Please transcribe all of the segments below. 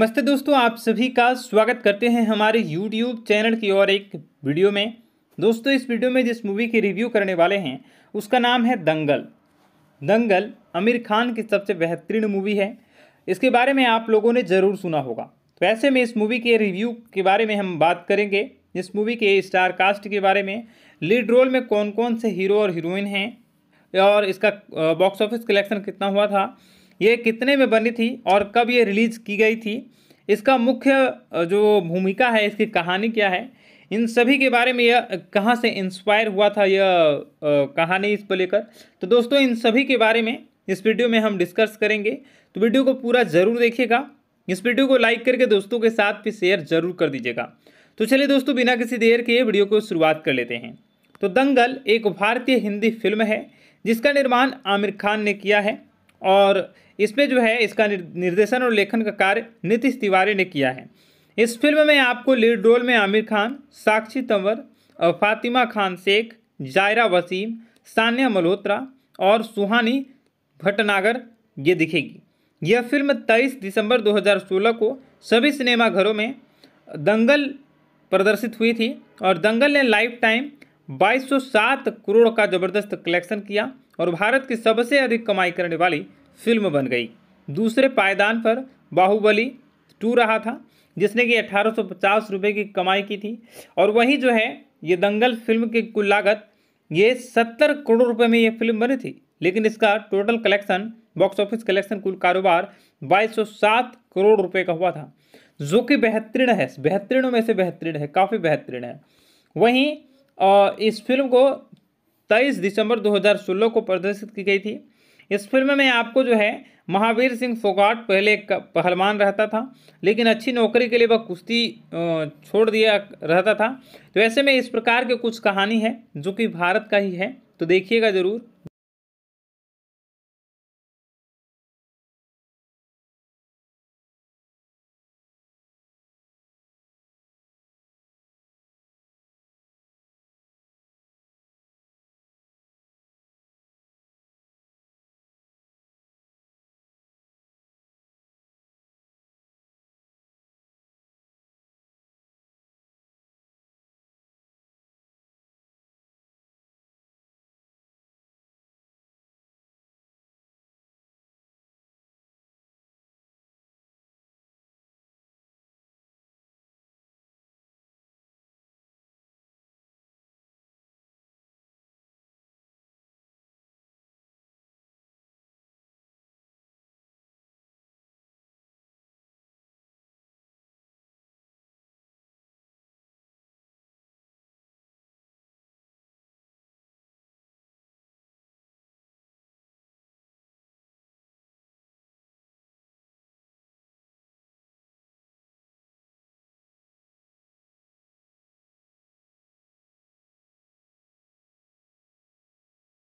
नमस्ते दोस्तों, आप सभी का स्वागत करते हैं हमारे YouTube चैनल की और एक वीडियो में। दोस्तों, इस वीडियो में जिस मूवी की रिव्यू करने वाले हैं, उसका नाम है दंगल। दंगल आमिर खान की सबसे बेहतरीन मूवी है। इसके बारे में आप लोगों ने ज़रूर सुना होगा। तो ऐसे में इस मूवी के रिव्यू के बारे में हम बात करेंगे। इस मूवी के स्टार कास्ट के बारे में, लीड रोल में कौन कौन से हीरो और हीरोइन हैं, और इसका बॉक्स ऑफ़िस कलेक्शन कितना हुआ था ये कितने में बनी थी और कब ये रिलीज़ की गई थी? इसका मुख्य जो भूमिका है, इसकी कहानी क्या है? इन सभी के बारे में यह कहाँ से इंस्पायर हुआ था यह कहानी इस पर लेकर? तो दोस्तों, इन सभी के बारे में इस वीडियो में हम डिस्कस करेंगे। तो वीडियो को पूरा ज़रूर देखिएगा। इस वीडियो को लाइक करके दोस्तों के साथ भी शेयर ज़रूर कर दीजिएगा। तो चलिए दोस्तों, बिना किसी देर के वीडियो को शुरुआत कर लेते हैं। तो दंगल एक भारतीय हिंदी फ़िल्म है, जिसका निर्माण आमिर खान ने किया है और इसमें जो है इसका निर्देशन और लेखन का कार्य नीतीश तिवारी ने किया है। इस फ़िल्म में आपको लीड रोल में आमिर खान, साक्षी तंवर फातिमा खान शेख, जायरा वसीम, सान्या मल्होत्रा और सुहानी भटनागर ये दिखेगी। यह फ़िल्म 23 दिसंबर 2016 को सभी सिनेमाघरों में दंगल प्रदर्शित हुई थी और दंगल ने लाइफ टाइम 2207 करोड़ का ज़बरदस्त कलेक्शन किया और भारत की सबसे अधिक कमाई करने वाली फ़िल्म बन गई। दूसरे पायदान पर बाहुबली टू रहा था, जिसने कि अठारह सौ की कमाई की थी। और वहीं जो है, ये दंगल फ़िल्म की कुल लागत, ये सत्तर करोड़ रुपए में ये फ़िल्म बनी थी। लेकिन इसका total collection box office collection कुल कारोबार 2207 करोड़ रुपए का हुआ था, जो कि बेहतरीन है। बेहतरीनों में से बेहतरीन है, काफ़ी बेहतरीन है। वहीं इस फ़िल्म को 23 दिसंबर 2016 को प्रदर्शित की गई थी। इस फ़िल्म में आपको जो है, महावीर सिंह फोगाट पहले एक पहलवान रहता था, लेकिन अच्छी नौकरी के लिए वह कुश्ती छोड़ दिया रहता था। तो ऐसे में इस प्रकार के कुछ कहानी है, जो कि भारत का ही है तो देखिएगा ज़रूर।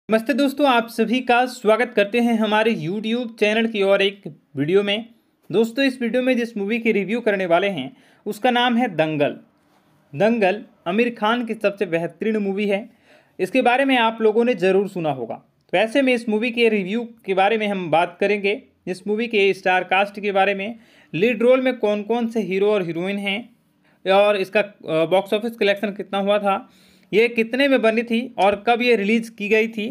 नमस्ते दोस्तों, आप सभी का स्वागत करते हैं हमारे YouTube चैनल की और एक वीडियो में। दोस्तों, इस वीडियो में जिस मूवी की रिव्यू करने वाले हैं, उसका नाम है दंगल। दंगल आमिर खान की सबसे बेहतरीन मूवी है। इसके बारे में आप लोगों ने ज़रूर सुना होगा। तो ऐसे में इस मूवी के रिव्यू के बारे में हम बात करेंगे। इस मूवी के स्टार कास्ट के बारे में। लीड रोल में कौन कौन से हीरो और हीरोइन हैं? और इसका बॉक्स ऑफ़िस कलेक्शन कितना हुआ था? ये कितने में बनी थी और कब ये रिलीज़ की गई थी?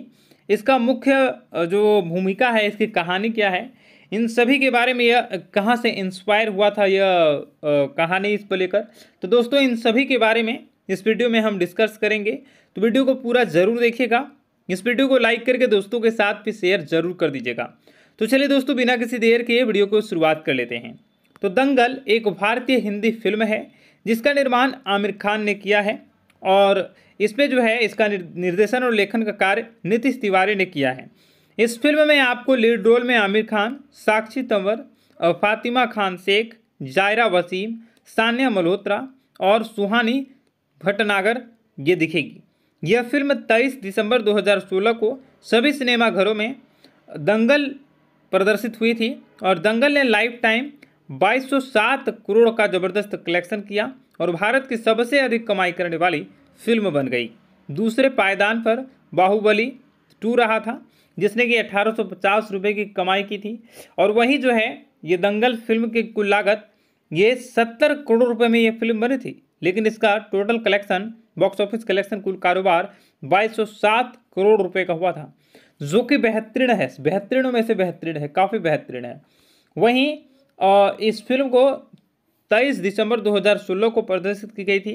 इसका मुख्य जो भूमिका है, इसकी कहानी क्या है? इन सभी के बारे में यह कहाँ से इंस्पायर हुआ था यह कहानी इस पर लेकर? तो दोस्तों, इन सभी के बारे में इस वीडियो में हम डिस्कस करेंगे। तो वीडियो को पूरा ज़रूर देखिएगा। इस वीडियो को लाइक करके दोस्तों के साथ भी शेयर ज़रूर कर दीजिएगा। तो चलिए दोस्तों, बिना किसी देर के वीडियो को शुरुआत कर लेते हैं। तो दंगल एक भारतीय हिंदी फ़िल्म है, जिसका निर्माण आमिर खान ने किया है और इसमें जो है इसका निर्देशन और लेखन का कार्य नीतीश तिवारी ने किया है। इस फ़िल्म में आपको लीड रोल में आमिर खान, साक्षी तंवर फातिमा खान शेख, जायरा वसीम, सान्या मल्होत्रा और सुहानी भटनागर ये दिखेगी। यह फ़िल्म 23 दिसंबर 2016 को सभी सिनेमाघरों में दंगल प्रदर्शित हुई थी और दंगल ने लाइफ टाइम 2207 करोड़ का ज़बरदस्त कलेक्शन किया और भारत की सबसे अधिक कमाई करने वाली फ़िल्म बन गई। दूसरे पायदान पर बाहुबली टू रहा था, जिसने कि अठारह सौ की कमाई की थी। और वहीं जो है, ये दंगल फ़िल्म की कुल लागत, ये सत्तर करोड़ रुपए में ये फ़िल्म बनी थी। लेकिन इसका total collection box office collection कुल कारोबार 2207 करोड़ रुपए का हुआ था, जो कि बेहतरीन है। बेहतरीनों में से बेहतरीन है, काफ़ी बेहतरीन है। वहीं इस फ़िल्म को 23 दिसंबर 2016 को प्रदर्शित की गई थी।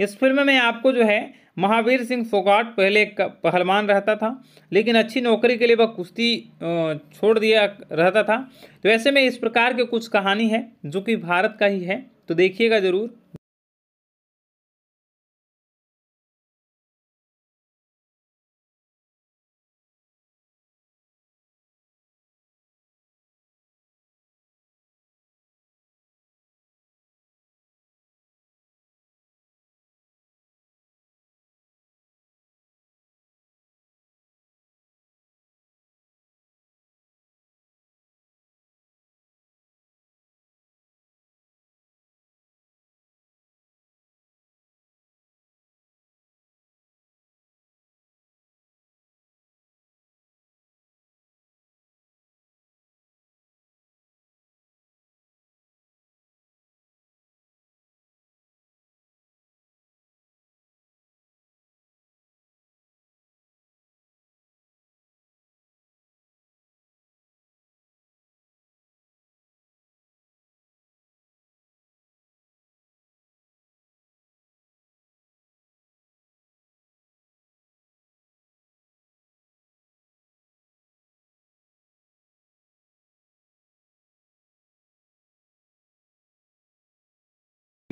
इस फ़िल्म में आपको जो है, महावीर सिंह फोगाट पहले पहलवान रहता था, लेकिन अच्छी नौकरी के लिए वह कुश्ती छोड़ दिया रहता था। तो ऐसे में इस प्रकार के कुछ कहानी है, जो कि भारत का ही है तो देखिएगा ज़रूर।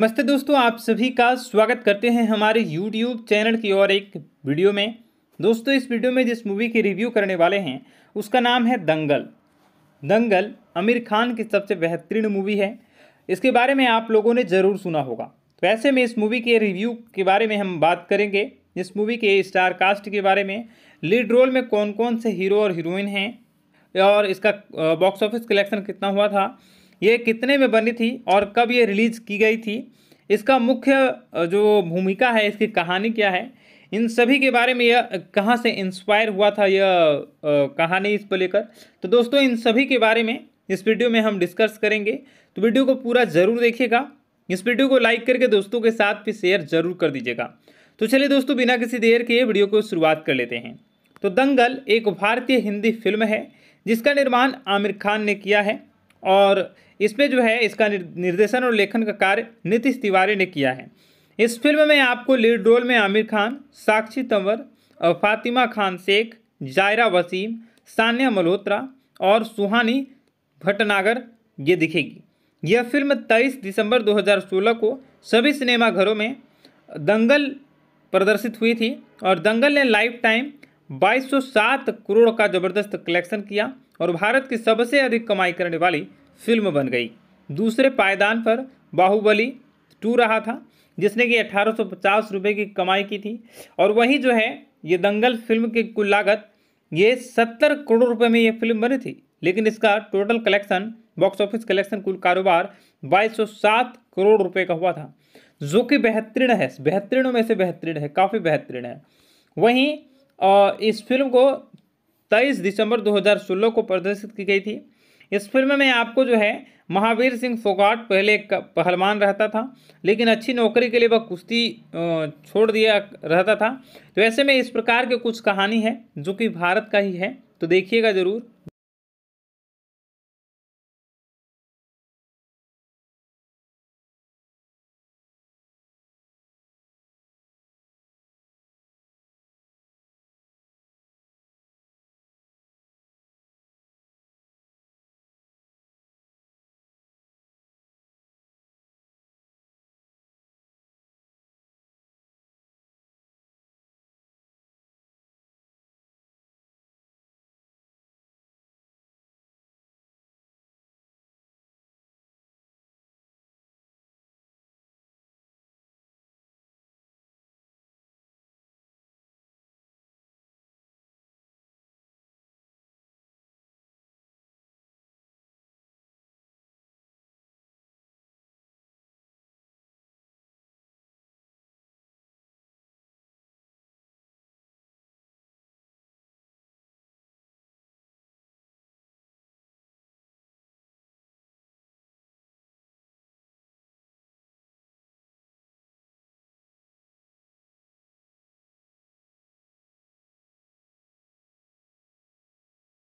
नमस्ते दोस्तों, आप सभी का स्वागत करते हैं हमारे YouTube चैनल की और एक वीडियो में। दोस्तों, इस वीडियो में जिस मूवी की रिव्यू करने वाले हैं, उसका नाम है दंगल। दंगल आमिर खान की सबसे बेहतरीन मूवी है। इसके बारे में आप लोगों ने ज़रूर सुना होगा। तो ऐसे में इस मूवी के रिव्यू के बारे में हम बात करेंगे। इस मूवी के स्टार कास्ट के बारे में लीड रोल में कौन कौन से हीरो और हीरोइन हैं और इसका बॉक्स ऑफ़िस कलेक्शन कितना हुआ था। ये कितने में बनी थी और कब ये रिलीज़ की गई थी? इसका मुख्य जो भूमिका है, इसकी कहानी क्या है? इन सभी के बारे में यह कहाँ से इंस्पायर हुआ था यह कहानी इस पर लेकर? तो दोस्तों, इन सभी के बारे में इस वीडियो में हम डिस्कस करेंगे। तो वीडियो को पूरा ज़रूर देखिएगा। इस वीडियो को लाइक करके दोस्तों के साथ भी शेयर ज़रूर कर दीजिएगा। तो चलिए दोस्तों, बिना किसी देर के वीडियो को शुरुआत कर लेते हैं। तो दंगल एक भारतीय हिंदी फ़िल्म है, जिसका निर्माण आमिर खान ने किया है और इसमें जो है इसका निर्देशन और लेखन का कार्य नीतीश तिवारी ने किया है। इस फ़िल्म में आपको लीड रोल में आमिर खान, साक्षी तंवर और फातिमा खान शेख, जायरा वसीम, सान्या मल्होत्रा और सुहानी भटनागर ये दिखेगी। यह फ़िल्म 23 दिसंबर 2016 को सभी सिनेमाघरों में दंगल प्रदर्शित हुई थी और दंगल ने लाइफ टाइम 2207 करोड़ का ज़बरदस्त कलेक्शन किया और भारत की सबसे अधिक कमाई करने वाली फ़िल्म बन गई। दूसरे पायदान पर बाहुबली टू रहा था, जिसने कि अठारह सौ की कमाई की थी। और वहीं जो है, ये दंगल फ़िल्म की कुल लागत, ये सत्तर करोड़ रुपए में ये फ़िल्म बनी थी। लेकिन इसका total collection box office collection कुल कारोबार बाईस सौ सात करोड़ रुपए का हुआ था, जो कि बेहतरीन है। बेहतरीनों में से बेहतरीन है, काफ़ी बेहतरीन है। वहीं इस फ़िल्म को 23 दिसंबर 2016 को प्रदर्शित की गई थी। इस फ़िल्म में आपको जो है, महावीर सिंह फोगाट पहले एक पहलवान रहता था, लेकिन अच्छी नौकरी के लिए वह कुश्ती छोड़ दिया रहता था। तो ऐसे में इस प्रकार के कुछ कहानी है, जो कि भारत का ही है तो देखिएगा ज़रूर।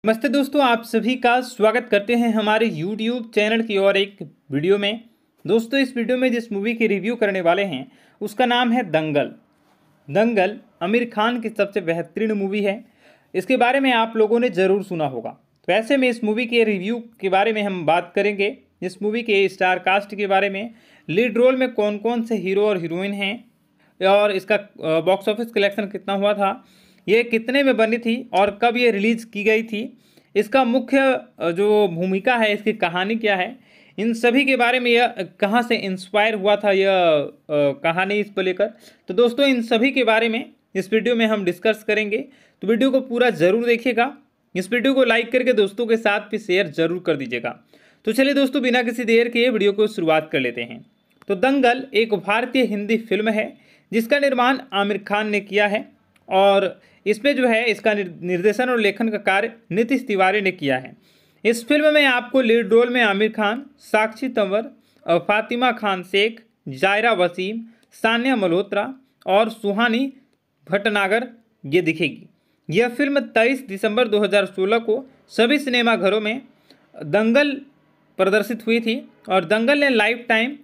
नमस्ते दोस्तों, आप सभी का स्वागत करते हैं हमारे YouTube चैनल की और एक वीडियो में। दोस्तों, इस वीडियो में जिस मूवी की रिव्यू करने वाले हैं, उसका नाम है दंगल। दंगल आमिर खान की सबसे बेहतरीन मूवी है। इसके बारे में आप लोगों ने ज़रूर सुना होगा। तो ऐसे में इस मूवी के रिव्यू के बारे में हम बात करेंगे। इस मूवी के स्टार कास्ट के बारे में। लीड रोल में कौन कौन से हीरो और हीरोइन हैं? और इसका बॉक्स ऑफ़िस कलेक्शन कितना हुआ था? ये कितने में बनी थी और कब ये रिलीज़ की गई थी? इसका मुख्य जो भूमिका है, इसकी कहानी क्या है? इन सभी के बारे में यह, कहाँ से इंस्पायर हुआ था यह कहानी इस पर लेकर? तो दोस्तों, इन सभी के बारे में इस वीडियो में हम डिस्कस करेंगे। तो वीडियो को पूरा ज़रूर देखिएगा। इस वीडियो को लाइक करके दोस्तों के साथ भी शेयर ज़रूर कर दीजिएगा। तो चलिए दोस्तों, बिना किसी देर के वीडियो को शुरुआत कर लेते हैं। तो दंगल एक भारतीय हिंदी फ़िल्म है, जिसका निर्माण आमिर खान ने किया है और इसमें जो है इसका निर्देशन और लेखन का कार्य नीतीश तिवारी ने किया है। इस फ़िल्म में आपको लीड रोल में आमिर खान, साक्षी तंवर और फातिमा खान शेख, जायरा वसीम, सान्या मल्होत्रा और सुहानी भटनागर ये दिखेगी। यह फ़िल्म 23 दिसंबर 2016 को सभी सिनेमाघरों में दंगल प्रदर्शित हुई थी और दंगल ने लाइफ टाइम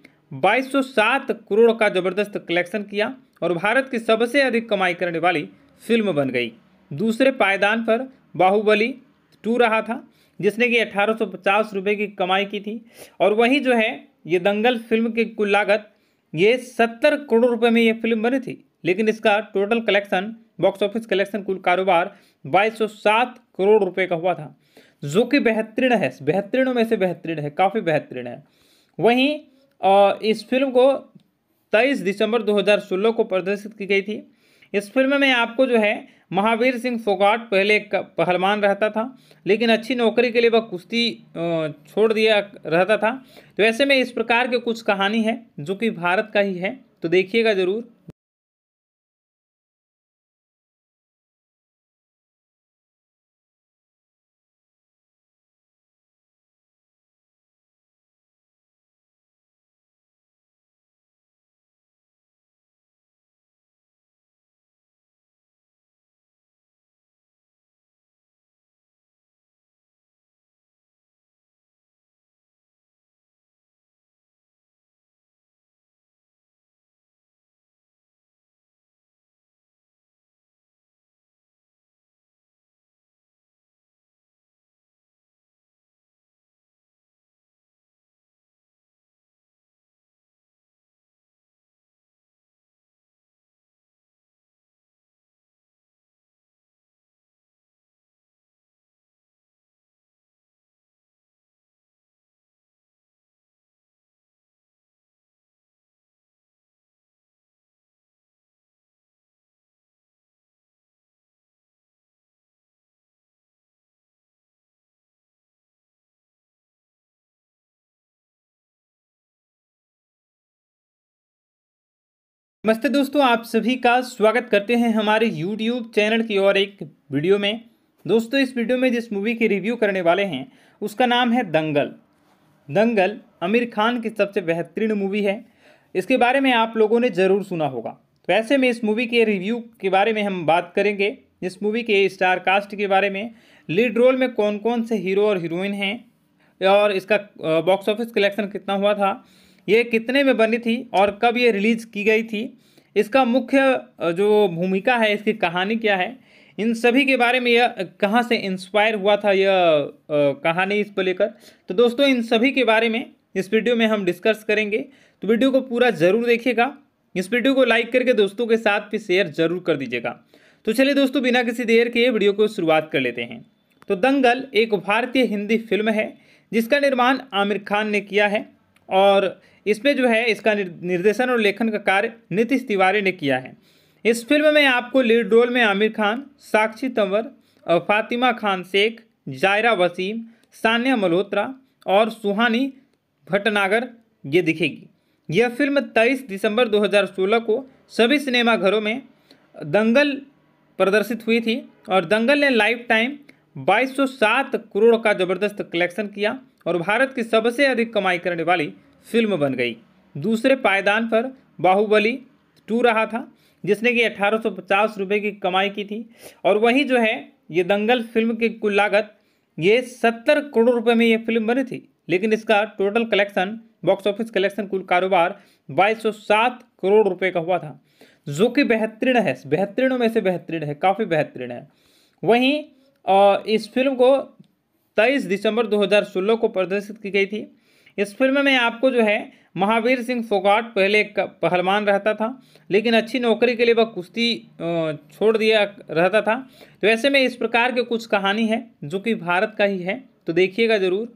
2207 करोड़ का ज़बरदस्त कलेक्शन किया और भारत की सबसे अधिक कमाई करने वाली फ़िल्म बन गई। दूसरे पायदान पर बाहुबली टू रहा था, जिसने कि अठारह सौ की कमाई की थी। और वहीं जो है, ये दंगल फ़िल्म की कुल लागत, ये सत्तर करोड़ रुपए में ये फ़िल्म बनी थी। लेकिन इसका total collection box office collection कुल कारोबार 2207 करोड़ रुपए का हुआ था, जो कि बेहतरीन है। बेहतरीनों में से बेहतरीन है, काफ़ी बेहतरीन है। वहीं इस फ़िल्म को 23 दिसंबर 2016 को प्रदर्शित की गई थी। इस फ़िल्म में आपको जो है महावीर सिंह फोगाट पहले एक पहलवान रहता था, लेकिन अच्छी नौकरी के लिए वह कुश्ती छोड़ दिया रहता था। तो ऐसे में इस प्रकार के कुछ कहानी है, जो कि भारत का ही है तो देखिएगा ज़रूर। नमस्ते दोस्तों, आप सभी का स्वागत करते हैं हमारे YouTube चैनल की और एक वीडियो में। दोस्तों, इस वीडियो में जिस मूवी की रिव्यू करने वाले हैं, उसका नाम है दंगल। दंगल आमिर खान की सबसे बेहतरीन मूवी है। इसके बारे में आप लोगों ने ज़रूर सुना होगा। तो ऐसे में इस मूवी के रिव्यू के बारे में हम बात करेंगे। इस मूवी के स्टार कास्ट के बारे में लीड रोल में कौन कौन से हीरो और हीरोइन हैं, और इसका बॉक्स ऑफ़िस कलेक्शन कितना हुआ था ये कितने में बनी थी और कब ये रिलीज़ की गई थी? इसका मुख्य जो भूमिका है, इसकी कहानी क्या है? इन सभी के बारे में यह कहाँ से इंस्पायर हुआ था यह कहानी इस पर लेकर? तो दोस्तों, इन सभी के बारे में इस वीडियो में हम डिस्कस करेंगे। तो वीडियो को पूरा ज़रूर देखिएगा। इस वीडियो को लाइक करके दोस्तों के साथ भी शेयर ज़रूर कर दीजिएगा। तो चलिए दोस्तों, बिना किसी देर के वीडियो को शुरुआत कर लेते हैं। तो दंगल एक भारतीय हिंदी फ़िल्म है, जिसका निर्माण आमिर खान ने किया है और इसमें जो है इसका निर्देशन और लेखन का कार्य नीतीश तिवारी ने किया है। इस फ़िल्म में आपको लीड रोल में आमिर खान, साक्षी तंवर और फातिमा खान शेख, जायरा वसीम, सान्या मल्होत्रा और सुहानी भटनागर ये दिखेगी। यह फ़िल्म 23 दिसंबर 2016 को सभी सिनेमाघरों में दंगल प्रदर्शित हुई थी और दंगल ने लाइफ टाइम 2207 करोड़ का ज़बरदस्त कलेक्शन किया और भारत की सबसे अधिक कमाई करने वाली फ़िल्म बन गई। दूसरे पायदान पर बाहुबली टू रहा था, जिसने कि अठारह सौ रुपये की कमाई की थी। और वहीं जो है, ये दंगल फ़िल्म की कुल लागत, ये सत्तर करोड़ रुपए में ये फ़िल्म बनी थी। लेकिन इसका total collection box office collection कुल कारोबार 2207 करोड़ रुपए का हुआ था, जो कि बेहतरीन है। बेहतरीनों में से बेहतरीन है, काफ़ी बेहतरीन है। वहीं इस फ़िल्म को 23 दिसंबर 2016 को प्रदर्शित की गई थी। इस फ़िल्म में आपको जो है, महावीर सिंह फोगाट पहले एक पहलवान रहता था, लेकिन अच्छी नौकरी के लिए वह कुश्ती छोड़ दिया रहता था। तो ऐसे में इस प्रकार के कुछ कहानी है, जो कि भारत का ही है तो देखिएगा ज़रूर।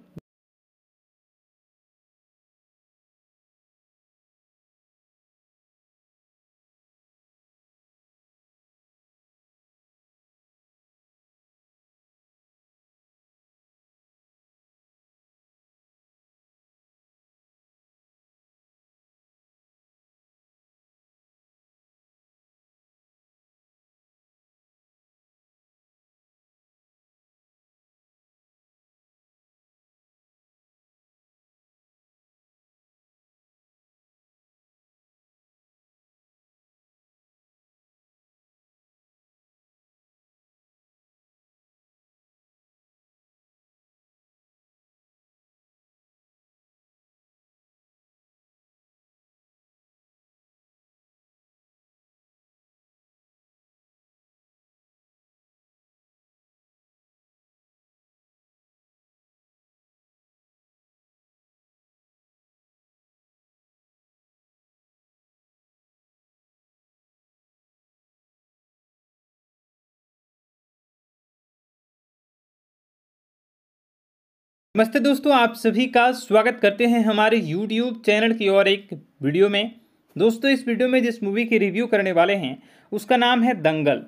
नमस्ते दोस्तों, आप सभी का स्वागत करते हैं हमारे YouTube चैनल की और एक वीडियो में। दोस्तों, इस वीडियो में जिस मूवी की रिव्यू करने वाले हैं, उसका नाम है दंगल।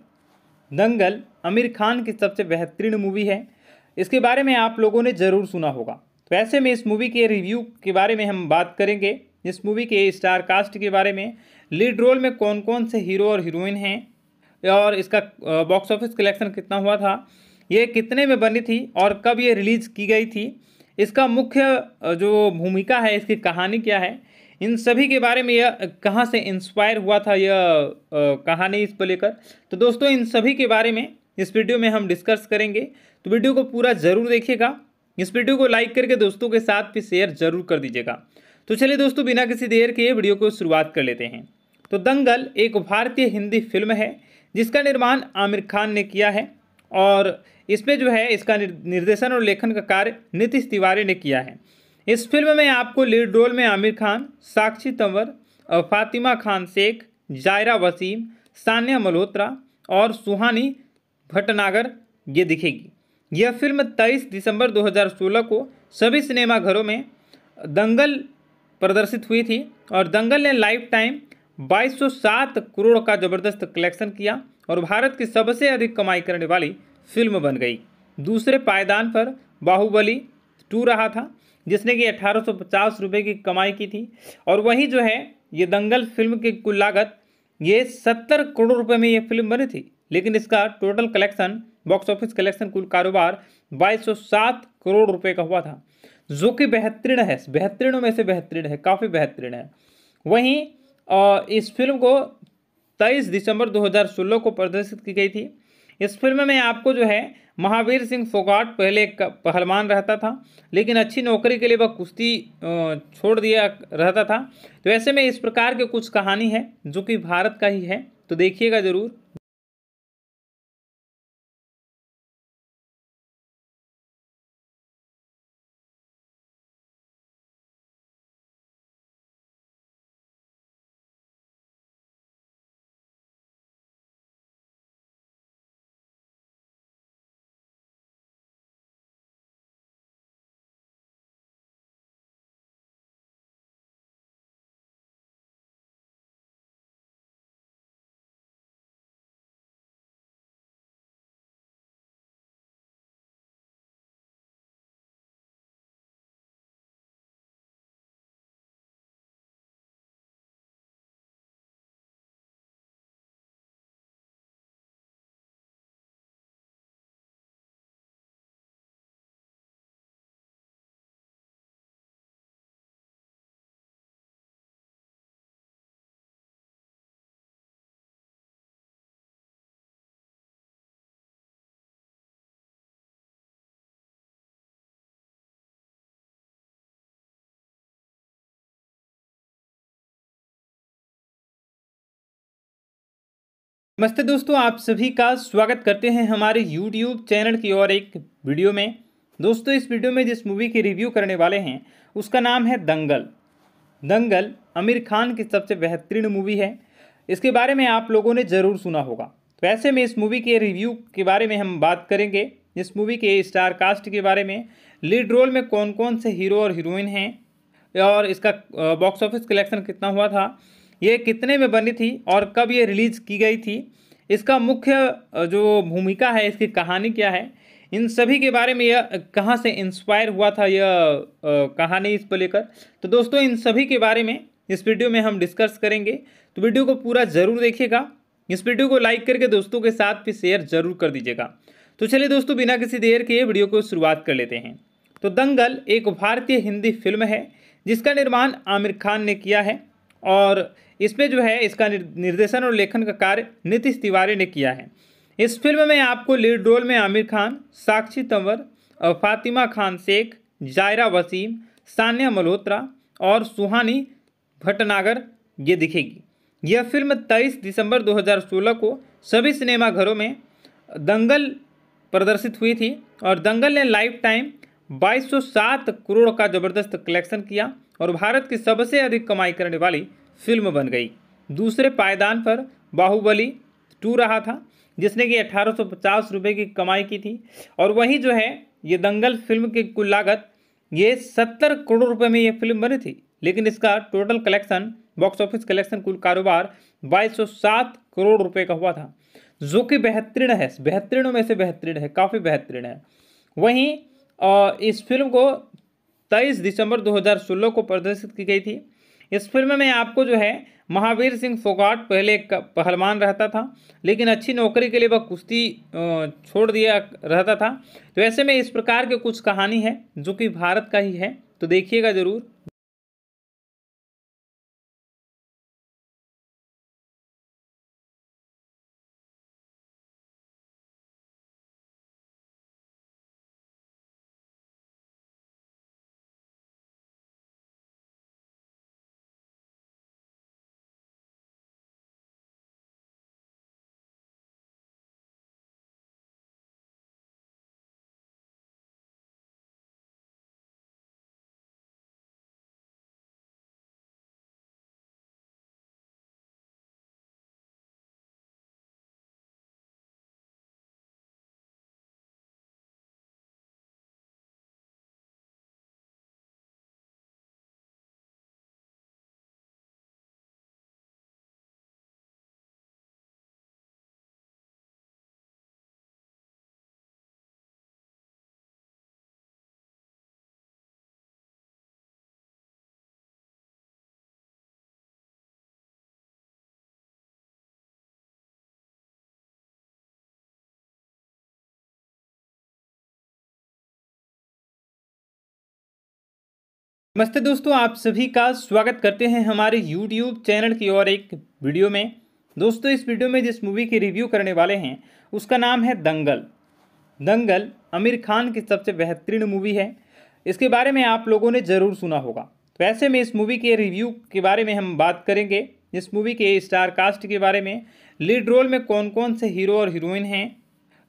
दंगल आमिर खान की सबसे बेहतरीन मूवी है। इसके बारे में आप लोगों ने ज़रूर सुना होगा। तो ऐसे में इस मूवी के रिव्यू के बारे में हम बात करेंगे। इस मूवी के स्टार कास्ट के बारे में, लीड रोल में कौन कौन से हीरो और हीरोइन हैं, और इसका बॉक्स ऑफ़िस कलेक्शन कितना हुआ था ये कितने में बनी थी और कब ये रिलीज़ की गई थी? इसका मुख्य जो भूमिका है, इसकी कहानी क्या है? इन सभी के बारे में यह कहाँ से इंस्पायर हुआ था यह कहानी इस पर लेकर? तो दोस्तों, इन सभी के बारे में इस वीडियो में हम डिस्कस करेंगे। तो वीडियो को पूरा ज़रूर देखिएगा। इस वीडियो को लाइक करके दोस्तों के साथ भी शेयर ज़रूर कर दीजिएगा। तो चलिए दोस्तों, बिना किसी देर के वीडियो को शुरुआत कर लेते हैं। तो दंगल एक भारतीय हिंदी फ़िल्म है, जिसका निर्माण आमिर खान ने किया है और इसमें जो है इसका निर्देशन और लेखन का कार्य नीतीश तिवारी ने किया है। इस फ़िल्म में आपको लीड रोल में आमिर खान, साक्षी तंवर फातिमा खान शेख, जायरा वसीम, सान्या मल्होत्रा और सुहानी भटनागर ये दिखेगी। यह फ़िल्म 23 दिसंबर 2016 को सभी सिनेमाघरों में दंगल प्रदर्शित हुई थी और दंगल ने लाइफ टाइम 2207 करोड़ का ज़बरदस्त कलेक्शन किया और भारत की सबसे अधिक कमाई करने वाली फ़िल्म बन गई। दूसरे पायदान पर बाहुबली टू रहा था, जिसने कि अठारह सौ की कमाई की थी। और वहीं जो है, ये दंगल फ़िल्म की कुल लागत, ये सत्तर करोड़ रुपए में ये फ़िल्म बनी थी। लेकिन इसका total collection box office collection कुल कारोबार बाईस सौ सात करोड़ रुपए का हुआ था, जो कि बेहतरीन है। बेहतरीनों में से बेहतरीन है, काफ़ी बेहतरीन है। वहीं इस फ़िल्म को 23 दिसंबर 2016 को प्रदर्शित की गई थी। इस फ़िल्म में आपको जो है, महावीर सिंह फोगाट पहले एक पहलवान रहता था, लेकिन अच्छी नौकरी के लिए वह कुश्ती छोड़ दिया रहता था। तो ऐसे में इस प्रकार के कुछ कहानी है, जो कि भारत का ही है तो देखिएगा ज़रूर। नमस्ते दोस्तों, आप सभी का स्वागत करते हैं हमारे YouTube चैनल की और एक वीडियो में। दोस्तों, इस वीडियो में जिस मूवी की रिव्यू करने वाले हैं, उसका नाम है दंगल। दंगल आमिर खान की सबसे बेहतरीन मूवी है। इसके बारे में आप लोगों ने ज़रूर सुना होगा। तो ऐसे में इस मूवी के रिव्यू के बारे में हम बात करेंगे। इस मूवी के स्टार कास्ट के बारे में लीड रोल में कौन कौन से हीरो और हीरोइन हैं और इसका बॉक्स ऑफ़िस कलेक्शन कितना हुआ था। ये कितने में बनी थी और कब ये रिलीज़ की गई थी? इसका मुख्य जो भूमिका है, इसकी कहानी क्या है? इन सभी के बारे में यह कहाँ से इंस्पायर हुआ था यह कहानी इस पर लेकर? तो दोस्तों, इन सभी के बारे में इस वीडियो में हम डिस्कस करेंगे। तो वीडियो को पूरा ज़रूर देखिएगा। इस वीडियो को लाइक करके दोस्तों के साथ भी शेयर ज़रूर कर दीजिएगा। तो चलिए दोस्तों, बिना किसी देर के वीडियो को शुरुआत कर लेते हैं। तो दंगल एक भारतीय हिंदी फ़िल्म है, जिसका निर्माण आमिर खान ने किया है और इसमें जो है इसका निर्देशन और लेखन का कार्य नीतीश तिवारी ने किया है। इस फ़िल्म में आपको लीड रोल में आमिर खान, साक्षी तंवर और फातिमा खान शेख, जायरा वसीम, सान्या मल्होत्रा और सुहानी भटनागर ये दिखेगी। यह फ़िल्म 23 दिसंबर 2016 को सभी सिनेमाघरों में दंगल प्रदर्शित हुई थी और दंगल ने लाइफ टाइम 2207 करोड़ का ज़बरदस्त कलेक्शन किया और भारत की सबसे अधिक कमाई करने वाली फ़िल्म बन गई। दूसरे पायदान पर बाहुबली टू रहा था, जिसने कि अठारह सौ की कमाई की थी। और वही जो है, ये दंगल फ़िल्म की कुल लागत, ये सत्तर करोड़ रुपए में ये फ़िल्म बनी थी। लेकिन इसका total collection box office collection कुल कारोबार 2207 करोड़ रुपए का हुआ था, जो कि बेहतरीन है। बेहतरीनों में से बेहतरीन है, काफ़ी बेहतरीन है। वहीं इस फ़िल्म को 23 दिसंबर 2016 को प्रदर्शित की गई थी। इस फ़िल्म में आपको जो है, महावीर सिंह फोगाट पहले एक पहलवान रहता था, लेकिन अच्छी नौकरी के लिए वह कुश्ती छोड़ दिया रहता था। तो ऐसे में इस प्रकार के कुछ कहानी है, जो कि भारत का ही है तो देखिएगा ज़रूर। नमस्ते दोस्तों, आप सभी का स्वागत करते हैं हमारे YouTube चैनल की और एक वीडियो में। दोस्तों, इस वीडियो में जिस मूवी की रिव्यू करने वाले हैं, उसका नाम है दंगल। दंगल आमिर खान की सबसे बेहतरीन मूवी है। इसके बारे में आप लोगों ने ज़रूर सुना होगा। तो ऐसे में इस मूवी के रिव्यू के बारे में हम बात करेंगे। इस मूवी के स्टार कास्ट के बारे में। लीड रोल में कौन कौन से हीरो और हीरोइन हैं?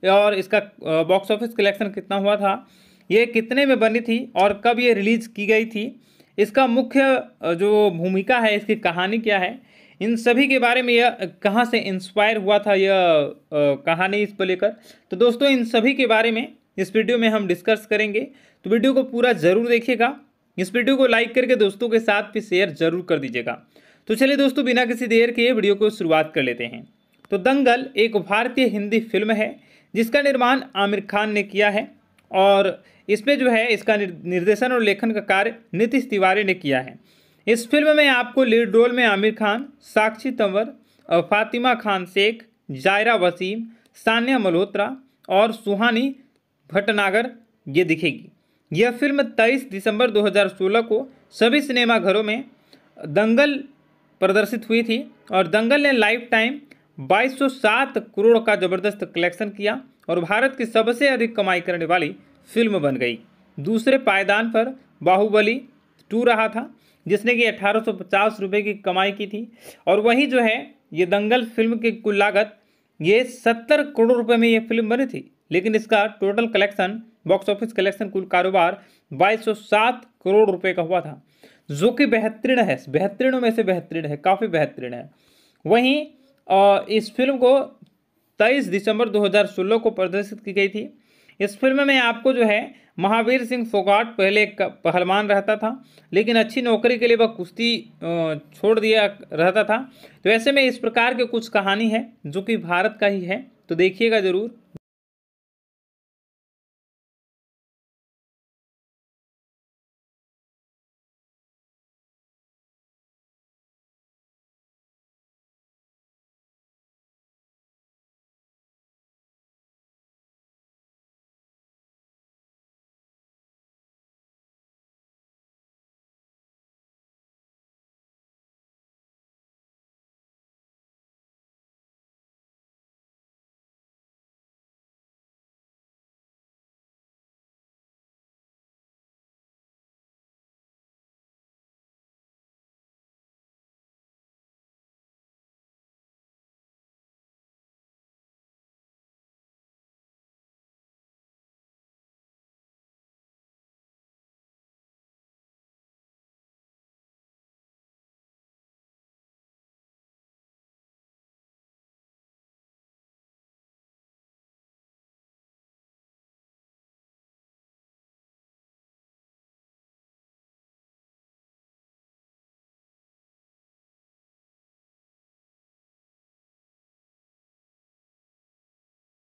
और इसका बॉक्स ऑफ़िस कलेक्शन कितना हुआ था? ये कितने में बनी थी और कब ये रिलीज़ की गई थी? इसका मुख्य जो भूमिका है, इसकी कहानी क्या है? इन सभी के बारे में यह, कहाँ से इंस्पायर हुआ था यह कहानी इस पर लेकर? तो दोस्तों, इन सभी के बारे में इस वीडियो में हम डिस्कस करेंगे। तो वीडियो को पूरा ज़रूर देखिएगा। इस वीडियो को लाइक करके दोस्तों के साथ भी शेयर ज़रूर कर दीजिएगा। तो चलिए दोस्तों, बिना किसी देर के वीडियो को शुरुआत कर लेते हैं। तो दंगल एक भारतीय हिंदी फ़िल्म है, जिसका निर्माण आमिर खान ने किया है और इसमें जो है इसका निर्देशन और लेखन का कार्य नीतीश तिवारी ने किया है। इस फ़िल्म में आपको लीड रोल में आमिर खान, साक्षी तंवर और फातिमा खान शेख, जायरा वसीम, सान्या मल्होत्रा और सुहानी भटनागर ये दिखेगी। यह फ़िल्म 23 दिसंबर 2016 को सभी सिनेमाघरों में दंगल प्रदर्शित हुई थी और दंगल ने लाइफ टाइम 2207 करोड़ का ज़बरदस्त कलेक्शन किया और भारत की सबसे अधिक कमाई करने वाली फ़िल्म बन गई। दूसरे पायदान पर बाहुबली टू रहा था, जिसने कि अठारह सौ पचास रुपये की कमाई की थी। और वही जो है, ये दंगल फ़िल्म की कुल लागत, ये सत्तर करोड़ रुपए में ये फ़िल्म बनी थी। लेकिन इसका total collection box office collection कुल कारोबार 2207 करोड़ रुपए का हुआ था, जो कि बेहतरीन है। बेहतरीनों में से बेहतरीन है, काफ़ी बेहतरीन है। वहीं इस फ़िल्म को 23 दिसंबर 2016 को प्रदर्शित की गई थी। इस फ़िल्म में आपको जो है, महावीर सिंह फोगाट पहले एक पहलवान रहता था, लेकिन अच्छी नौकरी के लिए वह कुश्ती छोड़ दिया रहता था। तो ऐसे में इस प्रकार के कुछ कहानी है, जो कि भारत का ही है तो देखिएगा ज़रूर।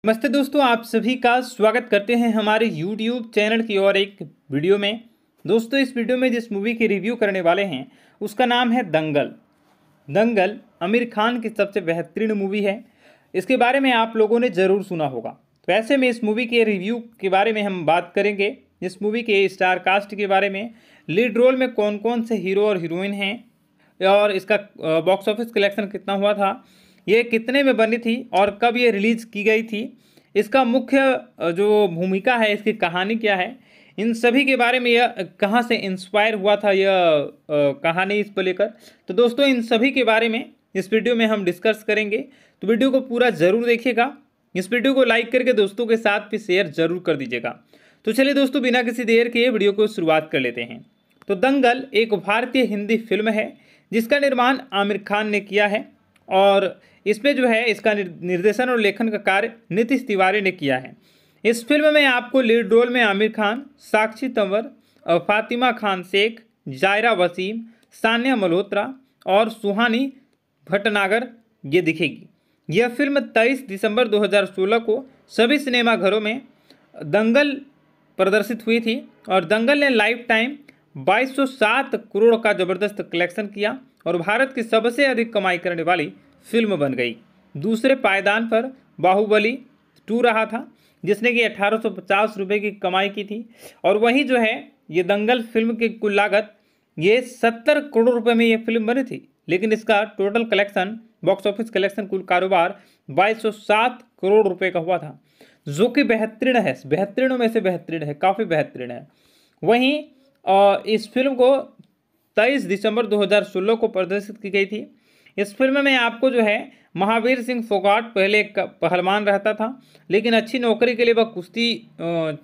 नमस्ते दोस्तों, आप सभी का स्वागत करते हैं हमारे YouTube चैनल की और एक वीडियो में। दोस्तों, इस वीडियो में जिस मूवी की रिव्यू करने वाले हैं, उसका नाम है दंगल। दंगल आमिर खान की सबसे बेहतरीन मूवी है। इसके बारे में आप लोगों ने ज़रूर सुना होगा। तो ऐसे में इस मूवी के रिव्यू के बारे में हम बात करेंगे। इस मूवी के स्टार कास्ट के बारे में लीड रोल में कौन कौन से हीरो और हीरोइन हैं, और इसका बॉक्स ऑफ़िस कलेक्शन कितना हुआ था ये कितने में बनी थी और कब ये रिलीज़ की गई थी? इसका मुख्य जो भूमिका है, इसकी कहानी क्या है? इन सभी के बारे में यह कहाँ से इंस्पायर हुआ था यह कहानी इस पर लेकर? तो दोस्तों, इन सभी के बारे में इस वीडियो में हम डिस्कस करेंगे। तो वीडियो को पूरा ज़रूर देखिएगा। इस वीडियो को लाइक करके दोस्तों के साथ भी शेयर ज़रूर कर दीजिएगा। तो चलिए दोस्तों, बिना किसी देर के वीडियो को शुरुआत कर लेते हैं। तो दंगल एक भारतीय हिंदी फ़िल्म है, जिसका निर्माण आमिर खान ने किया है और इसमें जो है इसका निर्देशन और लेखन का कार्य नीतीश तिवारी ने किया है। इस फ़िल्म में आपको लीड रोल में आमिर खान, साक्षी तंवर और फातिमा खान शेख, जायरा वसीम, सान्या मल्होत्रा और सुहानी भटनागर ये दिखेगी। यह फ़िल्म 23 दिसंबर 2016 को सभी सिनेमाघरों में दंगल प्रदर्शित हुई थी और दंगल ने लाइफ टाइम 2207 करोड़ का ज़बरदस्त कलेक्शन किया और भारत की सबसे अधिक कमाई करने वाली फ़िल्म बन गई। दूसरे पायदान पर बाहुबली टू रहा था, जिसने कि अठारह सौ की कमाई की थी। और वही जो है, ये दंगल फ़िल्म की कुल लागत, ये सत्तर करोड़ रुपए में ये फ़िल्म बनी थी। लेकिन इसका total collection box office collection कुल कारोबार बाईस सौ सात करोड़ रुपए का हुआ था, जो कि बेहतरीन है। बेहतरीनों में से बेहतरीन है, काफ़ी बेहतरीन है। वहीं इस फ़िल्म को 23 दिसंबर 2016 को प्रदर्शित की गई थी। इस फ़िल्म में आपको जो है, महावीर सिंह फोगाट पहले एक पहलवान रहता था, लेकिन अच्छी नौकरी के लिए वह कुश्ती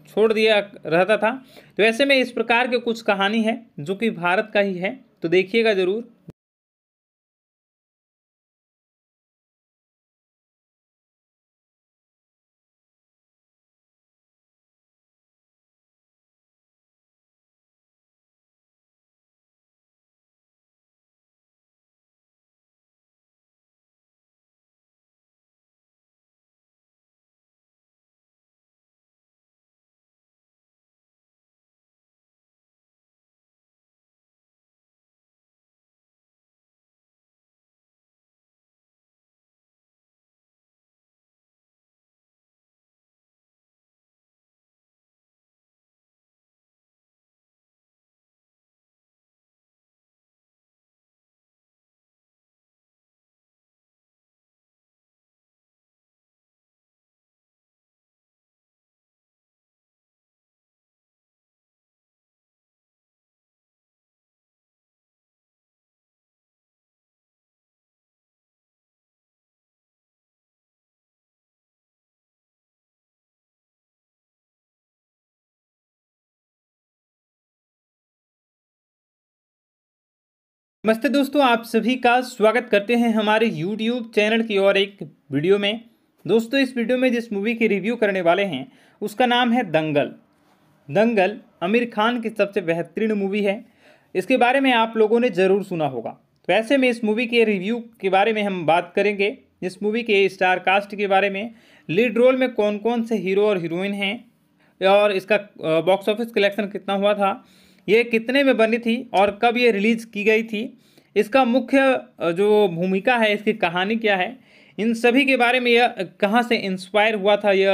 छोड़ दिया रहता था। तो ऐसे में इस प्रकार के कुछ कहानी है, जो कि भारत का ही है तो देखिएगा ज़रूर। नमस्ते दोस्तों, आप सभी का स्वागत करते हैं हमारे YouTube चैनल की और एक वीडियो में। दोस्तों, इस वीडियो में जिस मूवी की रिव्यू करने वाले हैं, उसका नाम है दंगल। दंगल आमिर खान की सबसे बेहतरीन मूवी है। इसके बारे में आप लोगों ने ज़रूर सुना होगा। तो ऐसे में इस मूवी के रिव्यू के बारे में हम बात करेंगे। इस मूवी के स्टार कास्ट के बारे में। लीड रोल में कौन कौन से हीरो और हीरोइन हैं? और इसका बॉक्स ऑफ़िस कलेक्शन कितना हुआ था? ये कितने में बनी थी और कब ये रिलीज़ की गई थी? इसका मुख्य जो भूमिका है, इसकी कहानी क्या है? इन सभी के बारे में यह कहाँ से इंस्पायर हुआ था यह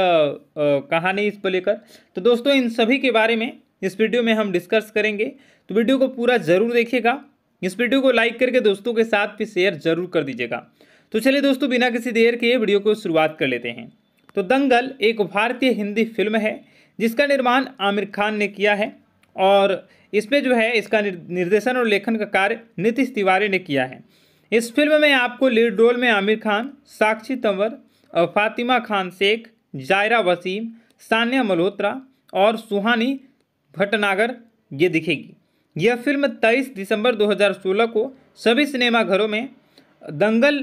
कहानी इस पर लेकर? तो दोस्तों, इन सभी के बारे में इस वीडियो में हम डिस्कस करेंगे। तो वीडियो को पूरा ज़रूर देखिएगा। इस वीडियो को लाइक करके दोस्तों के साथ भी शेयर ज़रूर कर दीजिएगा। तो चलिए दोस्तों, बिना किसी देर के वीडियो को शुरुआत कर लेते हैं। तो दंगल एक भारतीय हिंदी फ़िल्म है, जिसका निर्माण आमिर खान ने किया है और इसमें जो है इसका निर्देशन और लेखन का कार्य नीतीश तिवारी ने किया है। इस फ़िल्म में आपको लीड रोल में आमिर खान, साक्षी तंवर और फातिमा खान शेख, जायरा वसीम, सान्या मल्होत्रा और सुहानी भटनागर ये दिखेगी। यह फ़िल्म 23 दिसंबर 2016 को सभी सिनेमाघरों में दंगल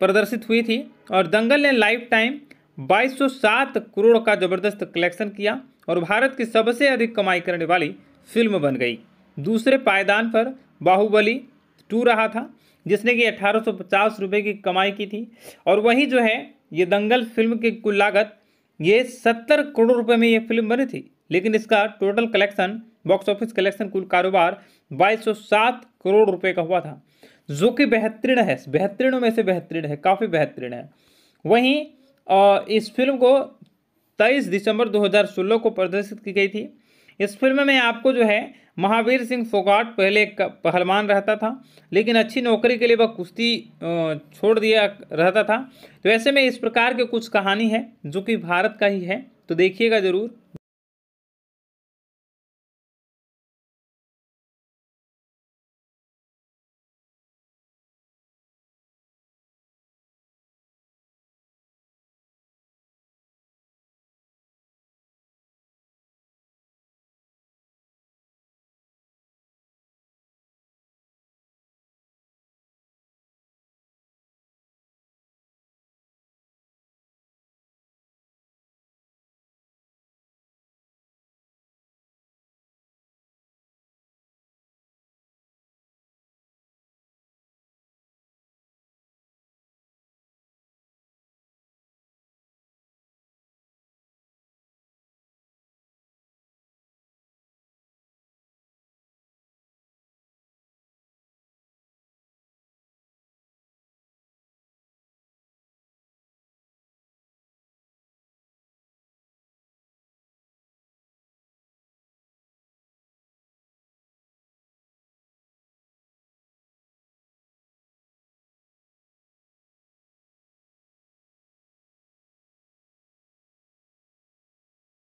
प्रदर्शित हुई थी और दंगल ने लाइफ टाइम 2207 करोड़ का ज़बरदस्त कलेक्शन किया और भारत की सबसे अधिक कमाई करने वाली फ़िल्म बन गई। दूसरे पायदान पर बाहुबली टू रहा था, जिसने कि अठारह रुपए की कमाई की थी। और वही जो है, ये दंगल फ़िल्म की कुल लागत, ये सत्तर करोड़ रुपए में ये फ़िल्म बनी थी। लेकिन इसका total collection box office collection कुल कारोबार 2207 करोड़ रुपए का हुआ था, जो कि बेहतरीन है। बेहतरीनों में से बेहतरीन है, काफ़ी बेहतरीन है। वहीं इस फ़िल्म को 23 दिसंबर 2016 को प्रदर्शित की गई थी। इस फ़िल्म में आपको जो है, महावीर सिंह फोगाट पहले पहलवान रहता था, लेकिन अच्छी नौकरी के लिए वह कुश्ती छोड़ दिया रहता था। तो ऐसे में इस प्रकार के कुछ कहानी है, जो कि भारत का ही है तो देखिएगा ज़रूर।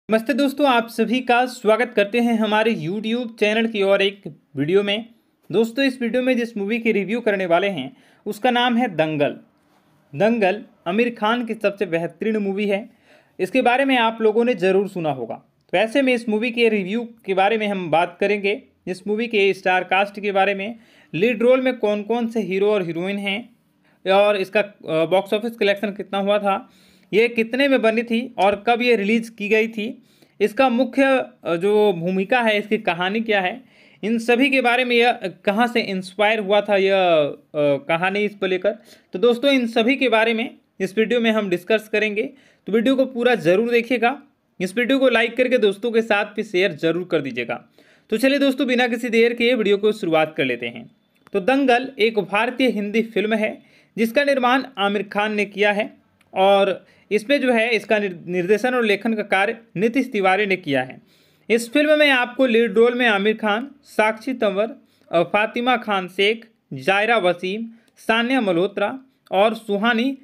नमस्ते दोस्तों, आप सभी का स्वागत करते हैं हमारे YouTube चैनल की और एक वीडियो में। दोस्तों, इस वीडियो में जिस मूवी की रिव्यू करने वाले हैं, उसका नाम है दंगल। दंगल आमिर खान की सबसे बेहतरीन मूवी है। इसके बारे में आप लोगों ने ज़रूर सुना होगा। तो ऐसे में इस मूवी के रिव्यू के बारे में हम बात करेंगे। इस मूवी के स्टार कास्ट के बारे में लीड रोल में कौन कौन से हीरो और हीरोइन हैं, और इसका बॉक्स ऑफ़िस कलेक्शन कितना हुआ था ये कितने में बनी थी और कब ये रिलीज़ की गई थी? इसका मुख्य जो भूमिका है, इसकी कहानी क्या है? इन सभी के बारे में यह कहाँ से इंस्पायर हुआ था यह कहानी इस पर लेकर? तो दोस्तों, इन सभी के बारे में इस वीडियो में हम डिस्कस करेंगे। तो वीडियो को पूरा ज़रूर देखिएगा। इस वीडियो को लाइक करके दोस्तों के साथ भी शेयर ज़रूर कर दीजिएगा। तो चलिए दोस्तों, बिना किसी देर के वीडियो को शुरुआत कर लेते हैं। तो दंगल एक भारतीय हिंदी फ़िल्म है, जिसका निर्माण आमिर खान ने किया है और इसमें जो है, इसका निर्देशन और लेखन का कार्य नीतीश तिवारी ने किया है। इस फ़िल्म में आपको लीड रोल में आमिर खान, साक्षी तंवर और फातिमा खान शेख, जायरा वसीम, सान्या मल्होत्रा और सुहानी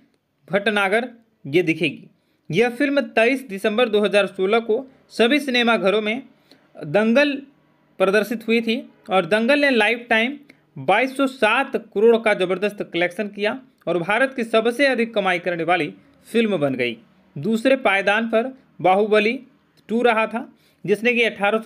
भटनागर ये दिखेगी। यह फ़िल्म 23 दिसंबर 2016 को सभी सिनेमाघरों में दंगल प्रदर्शित हुई थी और दंगल ने लाइफ टाइम 2207 करोड़ का ज़बरदस्त कलेक्शन किया और भारत की सबसे अधिक कमाई करने वाली फ़िल्म बन गई। दूसरे पायदान पर बाहुबली टू रहा था, जिसने कि अठारह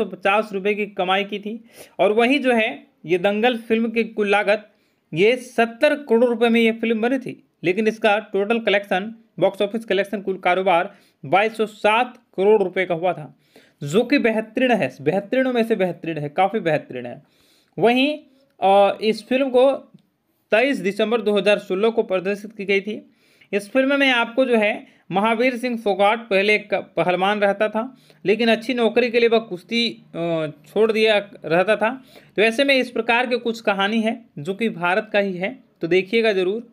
रुपए की कमाई की थी। और वही जो है, ये दंगल फ़िल्म की कुल लागत, ये सत्तर करोड़ रुपए में ये फ़िल्म बनी थी। लेकिन इसका total collection box office collection कुल कारोबार 2207 करोड़ रुपए का हुआ था, जो कि बेहतरीन है। बेहतरीनों में से बेहतरीन है, काफ़ी बेहतरीन है। वहीं इस फ़िल्म को 23 दिसंबर 2016 को प्रदर्शित की गई थी। इस फ़िल्म में आपको जो है, महावीर सिंह फोगाट पहले एक पहलवान रहता था, लेकिन अच्छी नौकरी के लिए वह कुश्ती छोड़ दिया रहता था। तो ऐसे में इस प्रकार के कुछ कहानी है, जो कि भारत का ही है तो देखिएगा ज़रूर।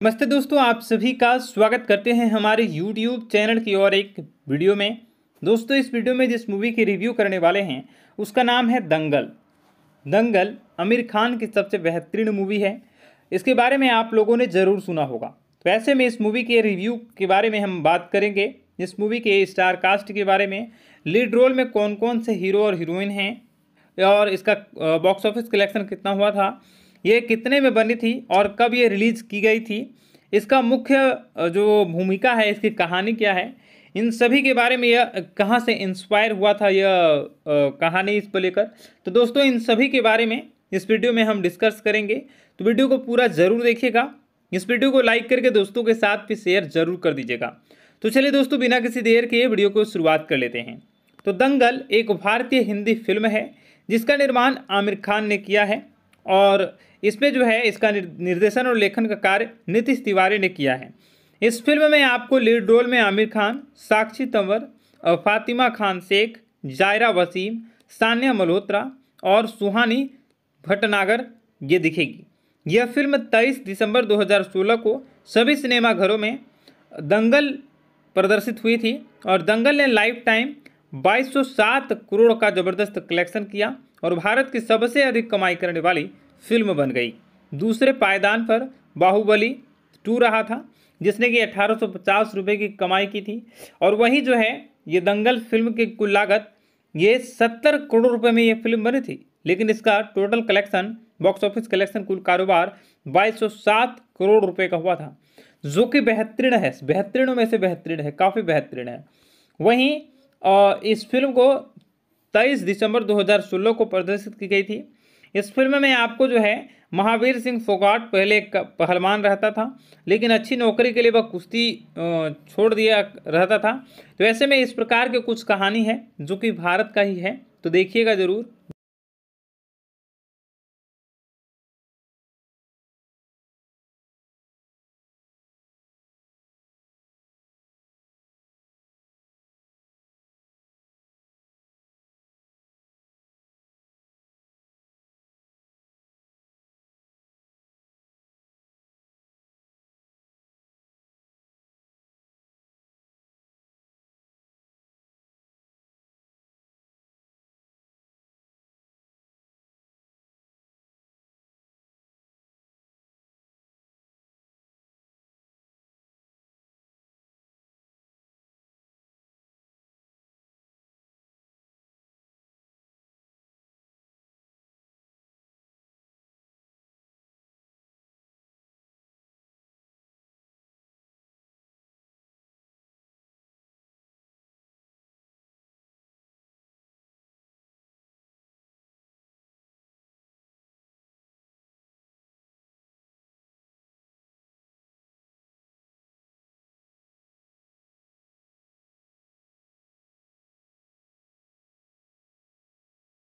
नमस्ते दोस्तों, आप सभी का स्वागत करते हैं हमारे YouTube चैनल की और एक वीडियो में। दोस्तों, इस वीडियो में जिस मूवी की रिव्यू करने वाले हैं, उसका नाम है दंगल। दंगल आमिर खान की सबसे बेहतरीन मूवी है। इसके बारे में आप लोगों ने ज़रूर सुना होगा। तो ऐसे में इस मूवी के रिव्यू के बारे में हम बात करेंगे। इस मूवी के स्टार कास्ट के बारे में। लीड रोल में कौन कौन से हीरो और हीरोइन हैं? और इसका बॉक्स ऑफ़िस कलेक्शन कितना हुआ था? ये कितने में बनी थी और कब ये रिलीज़ की गई थी? इसका मुख्य जो भूमिका है, इसकी कहानी क्या है? इन सभी के बारे में यह, कहाँ से इंस्पायर हुआ था यह कहानी इस पर लेकर? तो दोस्तों, इन सभी के बारे में इस वीडियो में हम डिस्कस करेंगे। तो वीडियो को पूरा ज़रूर देखिएगा। इस वीडियो को लाइक करके दोस्तों के साथ भी शेयर ज़रूर कर दीजिएगा। तो चलिए दोस्तों, बिना किसी देर के वीडियो को शुरुआत कर लेते हैं। तो दंगल एक भारतीय हिंदी फ़िल्म है, जिसका निर्माण आमिर खान ने किया है और इसमें जो है इसका निर्देशन और लेखन का कार्य नीतीश तिवारी ने किया है। इस फ़िल्म में आपको लीड रोल में आमिर खान, साक्षी तंवर और फातिमा खान शेख, जायरा वसीम, सान्या मल्होत्रा और सुहानी भटनागर ये दिखेगी। यह फ़िल्म 23 दिसंबर 2016 को सभी सिनेमाघरों में दंगल प्रदर्शित हुई थी और दंगल ने लाइफ टाइम 2207 करोड़ का ज़बरदस्त कलेक्शन किया और भारत की सबसे अधिक कमाई करने वाली फ़िल्म बन गई। दूसरे पायदान पर बाहुबली टू रहा था, जिसने कि अठारह सौ पचास रुपये की कमाई की थी। और वहीं जो है, ये दंगल फ़िल्म की कुल लागत, ये सत्तर करोड़ रुपए में ये फ़िल्म बनी थी। लेकिन इसका total collection box office collection कुल कारोबार बाईस सौ सात करोड़ रुपए का हुआ था, जो कि बेहतरीन है। बेहतरीनों में से बेहतरीन है, काफ़ी बेहतरीन है। वहीं इस फ़िल्म को 23 दिसंबर 2016 को प्रदर्शित की गई थी। इस फ़िल्म में आपको जो है महावीर सिंह फोगाट पहले एक पहलवान रहता था, लेकिन अच्छी नौकरी के लिए वह कुश्ती छोड़ दिया रहता था। तो ऐसे में इस प्रकार के कुछ कहानी है, जो कि भारत का ही है तो देखिएगा ज़रूर।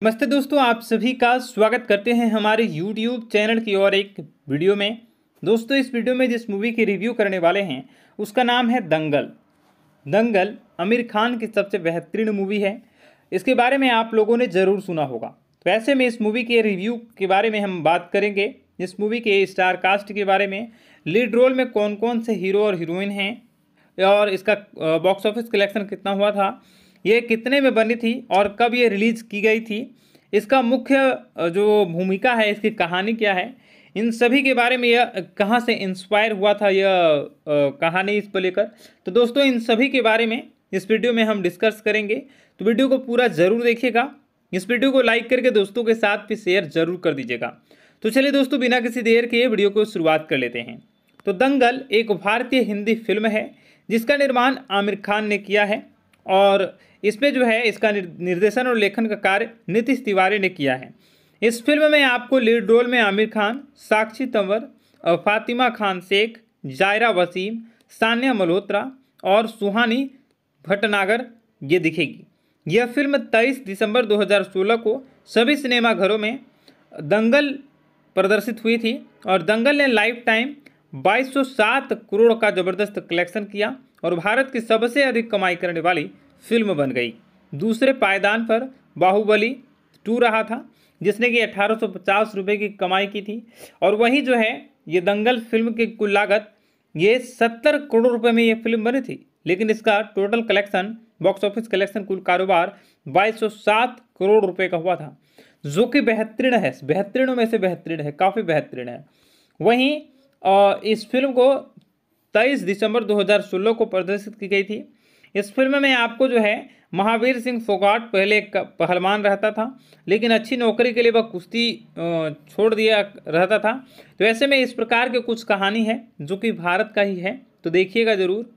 नमस्ते दोस्तों, आप सभी का स्वागत करते हैं हमारे YouTube चैनल की और एक वीडियो में। दोस्तों, इस वीडियो में जिस मूवी की रिव्यू करने वाले हैं, उसका नाम है दंगल। दंगल आमिर खान की सबसे बेहतरीन मूवी है। इसके बारे में आप लोगों ने ज़रूर सुना होगा। तो ऐसे में इस मूवी के रिव्यू के बारे में हम बात करेंगे। इस मूवी के स्टार कास्ट के बारे में लीड रोल में कौन कौन से हीरो और हीरोइन हैं, और इसका बॉक्स ऑफ़िस कलेक्शन कितना हुआ था ये कितने में बनी थी और कब ये रिलीज़ की गई थी? इसका मुख्य जो भूमिका है, इसकी कहानी क्या है? इन सभी के बारे में यह कहाँ से इंस्पायर हुआ था यह कहानी इस पर लेकर? तो दोस्तों, इन सभी के बारे में इस वीडियो में हम डिस्कस करेंगे। तो वीडियो को पूरा ज़रूर देखिएगा। इस वीडियो को लाइक करके दोस्तों के साथ भी शेयर ज़रूर कर दीजिएगा। तो चलिए दोस्तों, बिना किसी देर के वीडियो को शुरुआत कर लेते हैं। तो दंगल एक भारतीय हिंदी फ़िल्म है, जिसका निर्माण आमिर खान ने किया है। और इस इसमें जो है इसका निर्देशन और लेखन का कार्य नीतीश तिवारी ने किया है। इस फ़िल्म में आपको लीड रोल में आमिर खान, साक्षी तंवर और फातिमा खान शेख, जायरा वसीम, सान्या मल्होत्रा और सुहानी भटनागर ये दिखेगी। यह फ़िल्म 23 दिसंबर 2016 को सभी सिनेमाघरों में दंगल प्रदर्शित हुई थी और दंगल ने लाइफ टाइम 2207 करोड़ का ज़बरदस्त कलेक्शन किया। और भारत की सबसे अधिक कमाई करने वाली फ़िल्म बन गई। दूसरे पायदान पर बाहुबली टू रहा था, जिसने कि अठारह सौ की कमाई की थी। और वहीं जो है, ये दंगल फ़िल्म की कुल लागत, ये सत्तर करोड़ रुपए में ये फ़िल्म बनी थी। लेकिन इसका total collection box office collection कुल कारोबार 2207 करोड़ रुपए का हुआ था, जो कि बेहतरीन है। बेहतरीनों में से बेहतरीन है, काफ़ी बेहतरीन है। वहीं इस फ़िल्म को 23 दिसंबर 2016 को प्रदर्शित की गई थी। इस फ़िल्म में आपको जो है, महावीर सिंह फोगाट पहले एक पहलवान रहता था, लेकिन अच्छी नौकरी के लिए वह कुश्ती छोड़ दिया रहता था। तो ऐसे में इस प्रकार के कुछ कहानी है, जो कि भारत का ही है तो देखिएगा ज़रूर।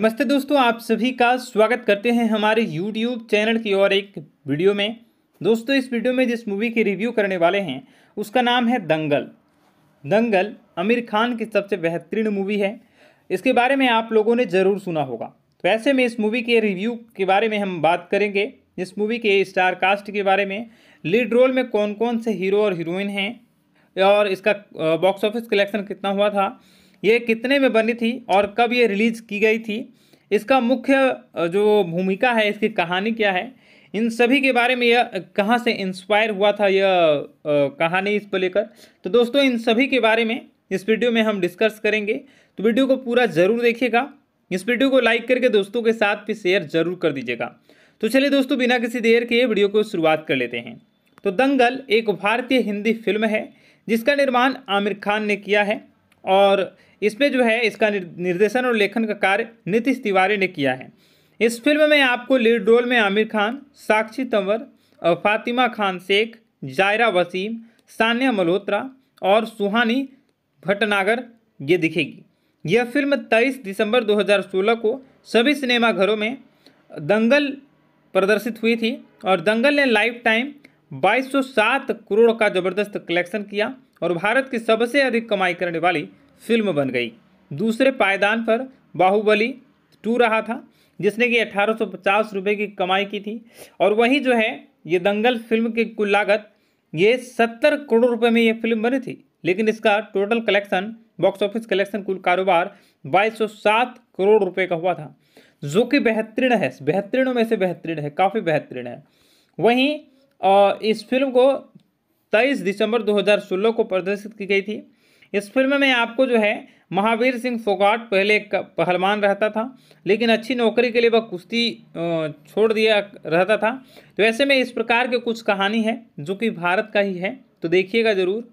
नमस्ते दोस्तों, आप सभी का स्वागत करते हैं हमारे YouTube चैनल की और एक वीडियो में। दोस्तों, इस वीडियो में जिस मूवी की रिव्यू करने वाले हैं, उसका नाम है दंगल। दंगल आमिर खान की सबसे बेहतरीन मूवी है। इसके बारे में आप लोगों ने ज़रूर सुना होगा। तो ऐसे में इस मूवी के रिव्यू के बारे में हम बात करेंगे। इस मूवी के स्टार कास्ट के बारे में। लीड रोल में कौन कौन से हीरो और हीरोइन हैं? और इसका बॉक्स ऑफ़िस कलेक्शन कितना हुआ था? ये कितने में बनी थी और कब ये रिलीज़ की गई थी? इसका मुख्य जो भूमिका है, इसकी कहानी क्या है? इन सभी के बारे में यह कहाँ से इंस्पायर हुआ था यह कहानी इस पर लेकर? तो दोस्तों, इन सभी के बारे में इस वीडियो में हम डिस्कस करेंगे। तो वीडियो को पूरा ज़रूर देखिएगा। इस वीडियो को लाइक करके दोस्तों के साथ भी शेयर ज़रूर कर दीजिएगा। तो चलिए दोस्तों, बिना किसी देर के वीडियो को शुरुआत कर लेते हैं। तो दंगल एक भारतीय हिंदी फ़िल्म है, जिसका निर्माण आमिर खान ने किया है और इसमें जो है इसका निर्देशन और लेखन का कार्य नीतीश तिवारी ने किया है। इस फ़िल्म में आपको लीड रोल में आमिर खान, साक्षी तंवर और फातिमा खान शेख, जायरा वसीम, सान्या मल्होत्रा और सुहानी भटनागर ये दिखेगी। यह फ़िल्म 23 दिसंबर 2016 को सभी सिनेमाघरों में दंगल प्रदर्शित हुई थी और दंगल ने लाइफ टाइम 2207 करोड़ का ज़बरदस्त कलेक्शन किया और भारत की सबसे अधिक कमाई करने वाली फ़िल्म बन गई। दूसरे पायदान पर बाहुबली टू रहा था, जिसने कि अठारह सौ की कमाई की थी। और वही जो है, ये दंगल फ़िल्म की कुल लागत, ये सत्तर करोड़ रुपए में ये फ़िल्म बनी थी। लेकिन इसका total collection box office collection कुल कारोबार 2207 करोड़ रुपए का हुआ था, जो कि बेहतरीन है। बेहतरीनों में से बेहतरीन है, काफ़ी बेहतरीन है। वहीं इस फ़िल्म को 23 दिसंबर 2016 को प्रदर्शित की गई थी। इस फ़िल्म में आपको जो है, महावीर सिंह फोगाट पहले पहलवान रहता था, लेकिन अच्छी नौकरी के लिए वह कुश्ती छोड़ दिया रहता था। तो ऐसे में इस प्रकार के कुछ कहानी है, जो कि भारत का ही है तो देखिएगा ज़रूर।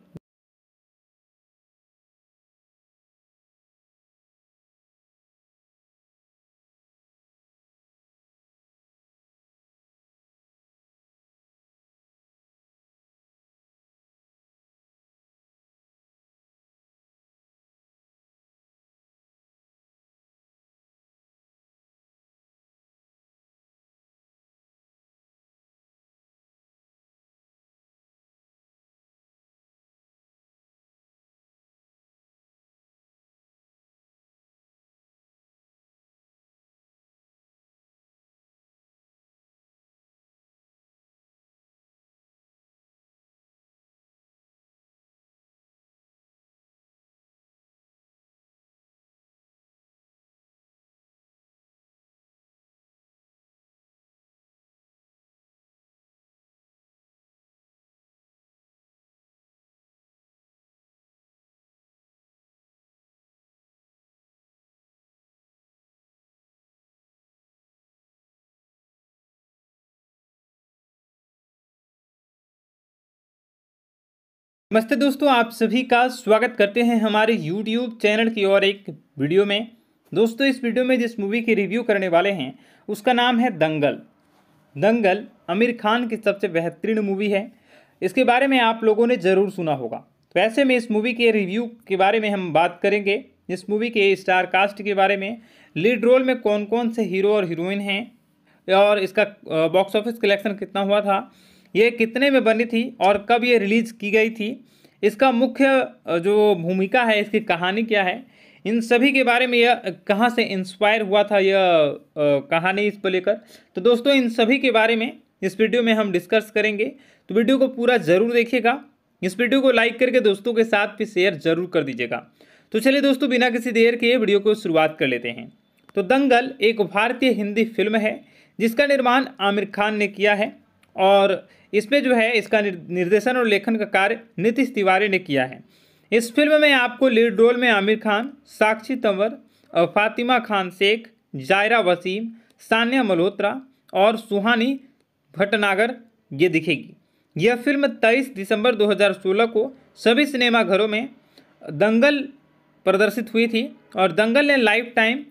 नमस्ते दोस्तों, आप सभी का स्वागत करते हैं हमारे YouTube चैनल की और एक वीडियो में। दोस्तों, इस वीडियो में जिस मूवी की रिव्यू करने वाले हैं, उसका नाम है दंगल। दंगल आमिर खान की सबसे बेहतरीन मूवी है। इसके बारे में आप लोगों ने ज़रूर सुना होगा। तो ऐसे में इस मूवी के रिव्यू के बारे में हम बात करेंगे। इस मूवी के स्टार कास्ट के बारे में लीड रोल में कौन कौन से हीरो और हीरोइन हैं और इसका बॉक्स ऑफ़िस कलेक्शन कितना हुआ था। ये कितने में बनी थी और कब ये रिलीज़ की गई थी? इसका मुख्य जो भूमिका है, इसकी कहानी क्या है? इन सभी के बारे में यह कहाँ से इंस्पायर हुआ था यह कहानी इस पर लेकर? तो दोस्तों, इन सभी के बारे में इस वीडियो में हम डिस्कस करेंगे। तो वीडियो को पूरा ज़रूर देखिएगा। इस वीडियो को लाइक करके दोस्तों के साथ भी शेयर ज़रूर कर दीजिएगा। तो चलिए दोस्तों, बिना किसी देर के वीडियो को शुरुआत कर लेते हैं। तो दंगल एक भारतीय हिंदी फ़िल्म है, जिसका निर्माण आमिर खान ने किया है और इसमें जो है इसका निर्देशन और लेखन का कार्य नीतीश तिवारी ने किया है। इस फ़िल्म में आपको लीड रोल में आमिर खान, साक्षी तंवर और फातिमा खान शेख, जायरा वसीम, सान्या मल्होत्रा और सुहानी भटनागर ये दिखेगी। यह फ़िल्म 23 दिसंबर 2016 को सभी सिनेमाघरों में दंगल प्रदर्शित हुई थी और दंगल ने लाइफ टाइम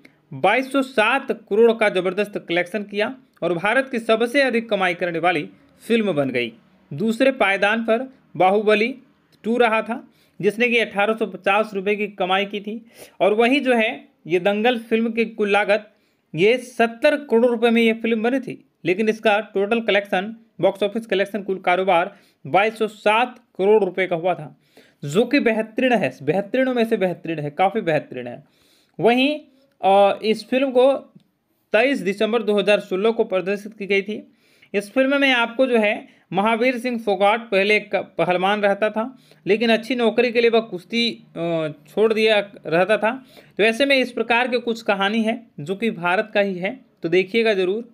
2207 करोड़ का ज़बरदस्त कलेक्शन किया और भारत की सबसे अधिक कमाई करने वाली फ़िल्म बन गई। दूसरे पायदान पर बाहुबली टू रहा था, जिसने कि अठारह सौ की कमाई की थी। और वही जो है, ये दंगल फ़िल्म की कुल लागत, ये सत्तर करोड़ रुपए में ये फ़िल्म बनी थी। लेकिन इसका total collection box office collection कुल कारोबार बाईस सौ सात करोड़ रुपए का हुआ था, जो कि बेहतरीन है। बेहतरीनों में से बेहतरीन है, काफ़ी बेहतरीन है। वहीं इस फ़िल्म को 23 दिसंबर 2016 को प्रदर्शित की गई थी। इस फ़िल्म में आपको जो है, महावीर सिंह फोगाट पहले एक पहलवान रहता था, लेकिन अच्छी नौकरी के लिए वह कुश्ती छोड़ दिया रहता था। तो ऐसे में इस प्रकार के कुछ कहानी है, जो कि भारत का ही है तो देखिएगा ज़रूर।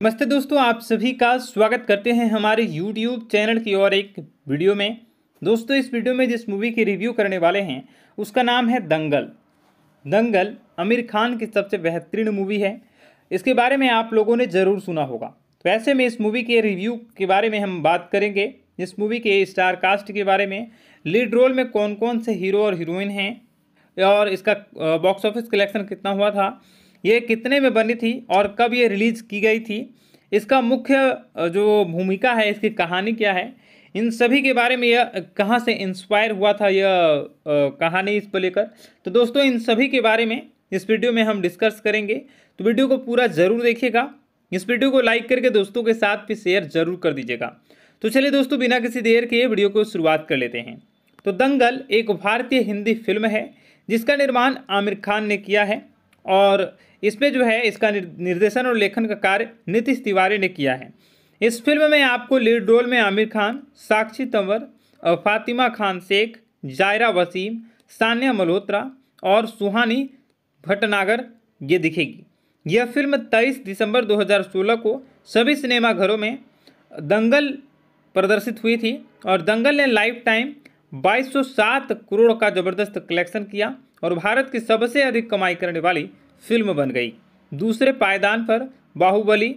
नमस्ते दोस्तों, आप सभी का स्वागत करते हैं हमारे YouTube चैनल की और एक वीडियो में। दोस्तों, इस वीडियो में जिस मूवी की रिव्यू करने वाले हैं, उसका नाम है दंगल। दंगल आमिर खान की सबसे बेहतरीन मूवी है। इसके बारे में आप लोगों ने ज़रूर सुना होगा। तो ऐसे में इस मूवी के रिव्यू के बारे में हम बात करेंगे इस मूवी के स्टार कास्ट के बारे में। लीड रोल में कौन कौन से हीरो और हीरोइन हैं, और इसका बॉक्स ऑफ़िस कलेक्शन कितना हुआ था ये कितने में बनी थी और कब ये रिलीज़ की गई थी? इसका मुख्य जो भूमिका है, इसकी कहानी क्या है? इन सभी के बारे में यह, कहाँ से इंस्पायर हुआ था यह कहानी इस पर लेकर? तो दोस्तों, इन सभी के बारे में इस वीडियो में हम डिस्कस करेंगे। तो वीडियो को पूरा ज़रूर देखिएगा। इस वीडियो को लाइक करके दोस्तों के साथ भी शेयर ज़रूर कर दीजिएगा। तो चलिए दोस्तों, बिना किसी देर के वीडियो को शुरुआत कर लेते हैं। तो दंगल एक भारतीय हिंदी फ़िल्म है, जिसका निर्माण आमिर खान ने किया है और इसमें जो है इसका निर्देशन और लेखन का कार्य नीतीश तिवारी ने किया है। इस फ़िल्म में आपको लीड रोल में आमिर खान, साक्षी तंवर और फातिमा खान शेख, जायरा वसीम, सान्या मल्होत्रा और सुहानी भटनागर ये दिखेगी। यह फ़िल्म 23 दिसंबर 2016 को सभी सिनेमाघरों में दंगल प्रदर्शित हुई थी और दंगल ने लाइफ टाइम 2207 करोड़ का ज़बरदस्त कलेक्शन किया और भारत की सबसे अधिक कमाई करने वाली फ़िल्म बन गई। दूसरे पायदान पर बाहुबली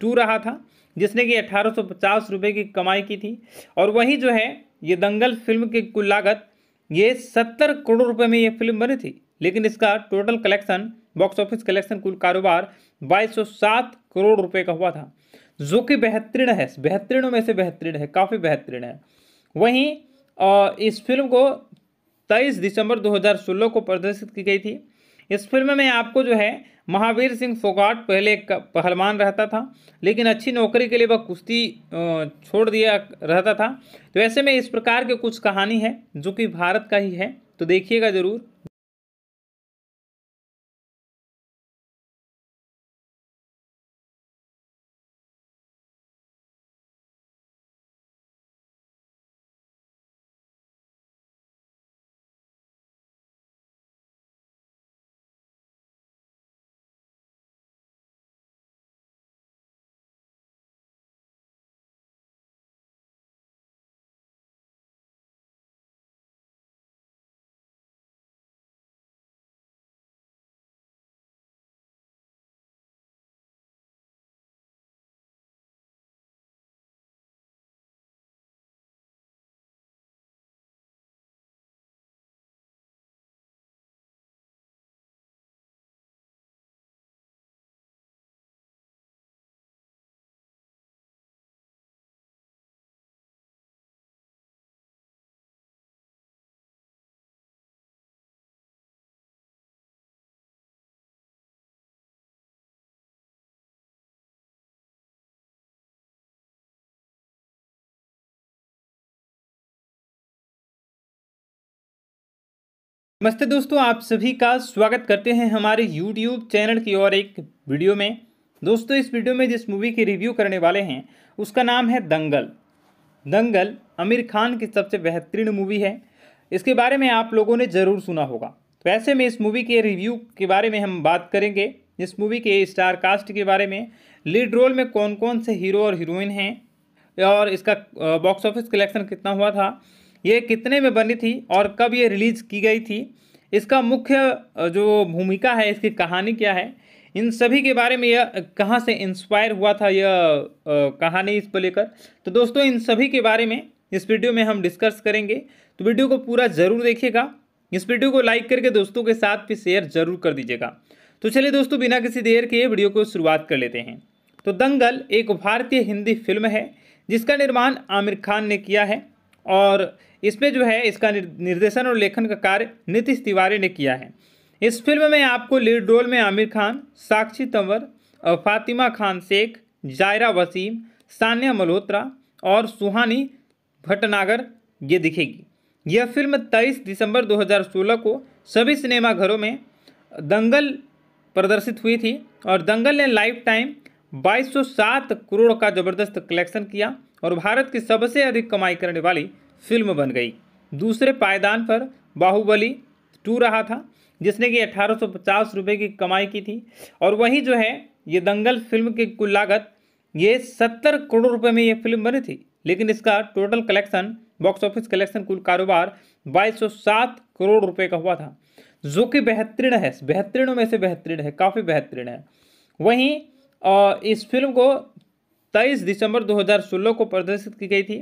टू रहा था, जिसने कि अठारह सौ रुपये की कमाई की थी। और वही जो है, ये दंगल फ़िल्म की कुल लागत, ये सत्तर करोड़ रुपए में ये फ़िल्म बनी थी। लेकिन इसका total collection box office collection कुल कारोबार 2207 करोड़ रुपए का हुआ था, जो कि बेहतरीन है। बेहतरीनों में से बेहतरीन है, काफ़ी बेहतरीन है। वहीं इस फ़िल्म को 23 दिसंबर 2016 को प्रदर्शित की गई थी। इस फ़िल्म में आपको जो है, महावीर सिंह फोगाट पहले एक पहलवान रहता था, लेकिन अच्छी नौकरी के लिए वह कुश्ती छोड़ दिया रहता था। तो ऐसे में इस प्रकार के कुछ कहानी है, जो कि भारत का ही है तो देखिएगा ज़रूर। नमस्ते दोस्तों, आप सभी का स्वागत करते हैं हमारे YouTube चैनल की और एक वीडियो में। दोस्तों, इस वीडियो में जिस मूवी की रिव्यू करने वाले हैं, उसका नाम है दंगल। दंगल आमिर खान की सबसे बेहतरीन मूवी है। इसके बारे में आप लोगों ने ज़रूर सुना होगा। तो ऐसे में इस मूवी के रिव्यू के बारे में हम बात करेंगे। इस मूवी के स्टार कास्ट के बारे में लीड रोल में कौन कौन से हीरो और हीरोइन हैं, और इसका बॉक्स ऑफ़िस कलेक्शन कितना हुआ था ये कितने में बनी थी और कब ये रिलीज़ की गई थी? इसका मुख्य जो भूमिका है, इसकी कहानी क्या है? इन सभी के बारे में यह कहाँ से इंस्पायर हुआ था यह कहानी इस पर लेकर? तो दोस्तों, इन सभी के बारे में इस वीडियो में हम डिस्कस करेंगे। तो वीडियो को पूरा ज़रूर देखिएगा। इस वीडियो को लाइक करके दोस्तों के साथ भी शेयर ज़रूर कर दीजिएगा। तो चलिए दोस्तों, बिना किसी देर के वीडियो को शुरुआत कर लेते हैं। तो दंगल एक भारतीय हिंदी फ़िल्म है, जिसका निर्माण आमिर खान ने किया है और इसमें जो है इसका निर्देशन और लेखन का कार्य नीतीश तिवारी ने किया है। इस फ़िल्म में आपको लीड रोल में आमिर खान, साक्षी तंवर और फातिमा खान शेख, जायरा वसीम, सान्या मल्होत्रा और सुहानी भटनागर ये दिखेगी। यह फ़िल्म 23 दिसंबर 2016 को सभी सिनेमाघरों में दंगल प्रदर्शित हुई थी और दंगल ने लाइफ टाइम 2207 करोड़ का ज़बरदस्त कलेक्शन किया और भारत की सबसे अधिक कमाई करने वाली फ़िल्म बन गई। दूसरे पायदान पर बाहुबली टू रहा था, जिसने कि अठारह सौ की कमाई की थी। और वही जो है, ये दंगल फ़िल्म की कुल लागत, ये सत्तर करोड़ रुपए में ये फ़िल्म बनी थी। लेकिन इसका total collection box office collection कुल कारोबार 2207 करोड़ रुपए का हुआ था, जो कि बेहतरीन है। बेहतरीनों में से बेहतरीन है, काफ़ी बेहतरीन है। वहीं इस फ़िल्म को 23 दिसंबर 2016 को प्रदर्शित की गई थी।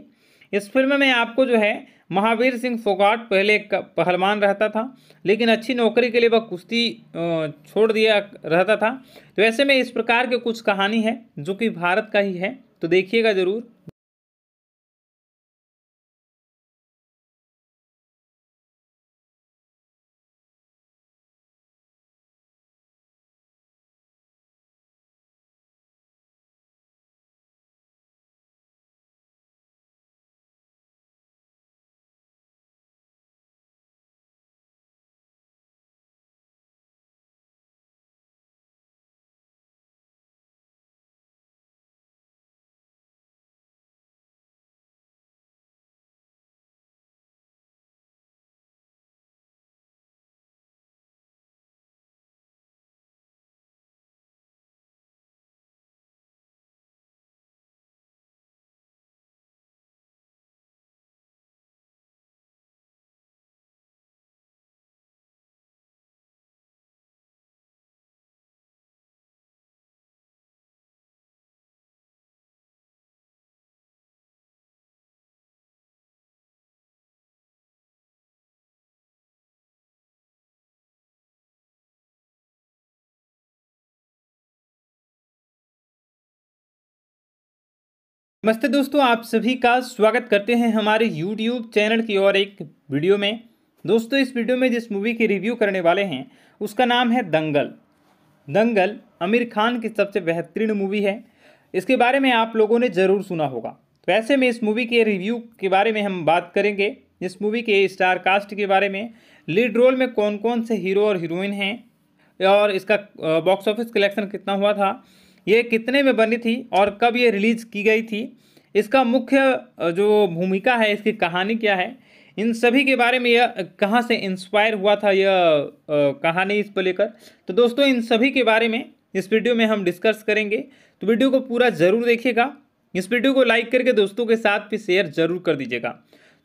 इस फ़िल्म में आपको जो है, महावीर सिंह फोगाट पहले एक पहलवान रहता था, लेकिन अच्छी नौकरी के लिए वह कुश्ती छोड़ दिया रहता था। तो ऐसे में इस प्रकार के कुछ कहानी है, जो कि भारत का ही है तो देखिएगा ज़रूर। नमस्ते दोस्तों, आप सभी का स्वागत करते हैं हमारे YouTube चैनल की और एक वीडियो में। दोस्तों, इस वीडियो में जिस मूवी की रिव्यू करने वाले हैं, उसका नाम है दंगल। दंगल आमिर खान की सबसे बेहतरीन मूवी है। इसके बारे में आप लोगों ने ज़रूर सुना होगा। तो ऐसे में इस मूवी के रिव्यू के बारे में हम बात करेंगे। इस मूवी के स्टार कास्ट के बारे में। लीड रोल में कौन कौन से हीरो और हीरोइन हैं? और इसका बॉक्स ऑफ़िस कलेक्शन कितना हुआ था? ये कितने में बनी थी और कब ये रिलीज़ की गई थी? इसका मुख्य जो भूमिका है, इसकी कहानी क्या है? इन सभी के बारे में यह कहाँ से इंस्पायर हुआ था यह कहानी इस पर लेकर? तो दोस्तों, इन सभी के बारे में इस वीडियो में हम डिस्कस करेंगे। तो वीडियो को पूरा ज़रूर देखिएगा। इस वीडियो को लाइक करके दोस्तों के साथ भी शेयर ज़रूर कर दीजिएगा।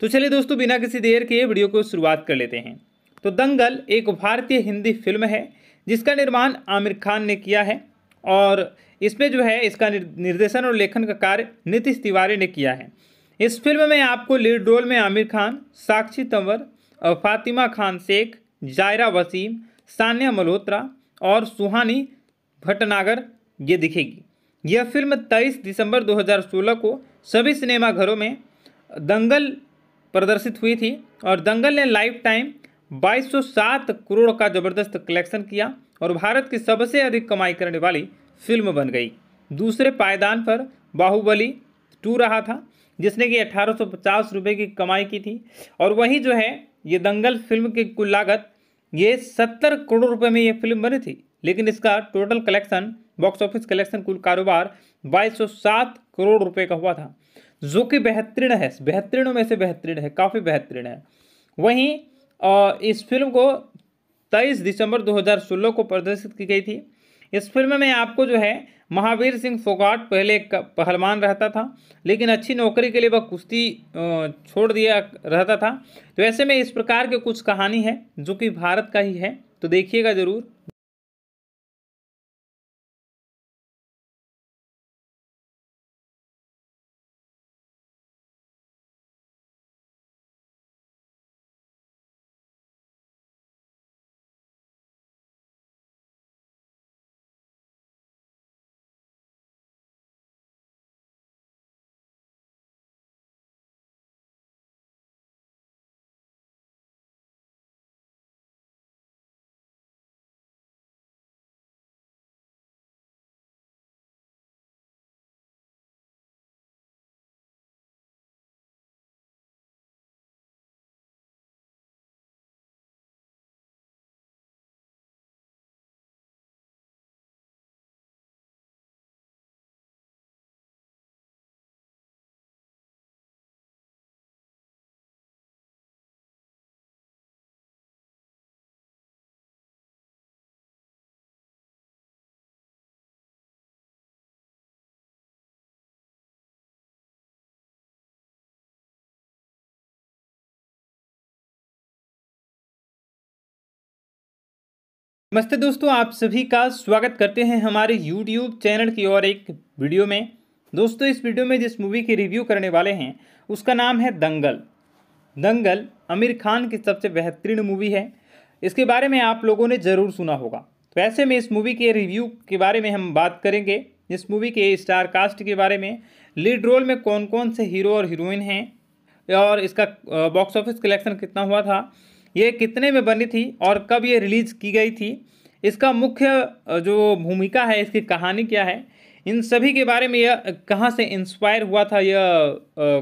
तो चलिए दोस्तों, बिना किसी देर के वीडियो को शुरुआत कर लेते हैं। तो दंगल एक भारतीय हिंदी फ़िल्म है, जिसका निर्माण आमिर खान ने किया है और इसमें जो है इसका निर्देशन और लेखन का कार्य नीतीश तिवारी ने किया है। इस फ़िल्म में आपको लीड रोल में आमिर खान, साक्षी तंवर और फातिमा खान शेख, जायरा वसीम, सान्या मल्होत्रा और सुहानी भटनागर ये दिखेगी। यह फ़िल्म 23 दिसंबर 2016 को सभी सिनेमाघरों में दंगल प्रदर्शित हुई थी और दंगल ने लाइफ टाइम 2207 करोड़ का ज़बरदस्त कलेक्शन किया और भारत की सबसे अधिक कमाई करने वाली फ़िल्म बन गई। दूसरे पायदान पर बाहुबली टू रहा था, जिसने कि अठारह सौ पचास रुपये की कमाई की थी। और वही जो है, ये दंगल फ़िल्म की कुल लागत, ये सत्तर करोड़ रुपए में ये फ़िल्म बनी थी। लेकिन इसका total collection box office collection कुल कारोबार बाईस सौ सात करोड़ रुपए का हुआ था, जो कि बेहतरीन है। बेहतरीनों में से बेहतरीन है, काफ़ी बेहतरीन है। वहीं इस फ़िल्म को 23 दिसंबर 2016 को प्रदर्शित की गई थी। इस फ़िल्म में आपको जो है, महावीर सिंह फोगाट पहले पहलवान रहता था, लेकिन अच्छी नौकरी के लिए वह कुश्ती छोड़ दिया रहता था। तो ऐसे में इस प्रकार के कुछ कहानी है, जो कि भारत का ही है तो देखिएगा ज़रूर। नमस्ते दोस्तों, आप सभी का स्वागत करते हैं हमारे YouTube चैनल की और एक वीडियो में। दोस्तों, इस वीडियो में जिस मूवी की रिव्यू करने वाले हैं, उसका नाम है दंगल। दंगल आमिर खान की सबसे बेहतरीन मूवी है। इसके बारे में आप लोगों ने ज़रूर सुना होगा। तो ऐसे में इस मूवी के रिव्यू के बारे में हम बात करेंगे। इस मूवी के स्टार कास्ट के बारे में। लीड रोल में कौन कौन से हीरो और हीरोइन हैं? और इसका बॉक्स ऑफ़िस कलेक्शन कितना हुआ था? ये कितने में बनी थी और कब ये रिलीज़ की गई थी? इसका मुख्य जो भूमिका है, इसकी कहानी क्या है? इन सभी के बारे में यह, कहाँ से इंस्पायर हुआ था यह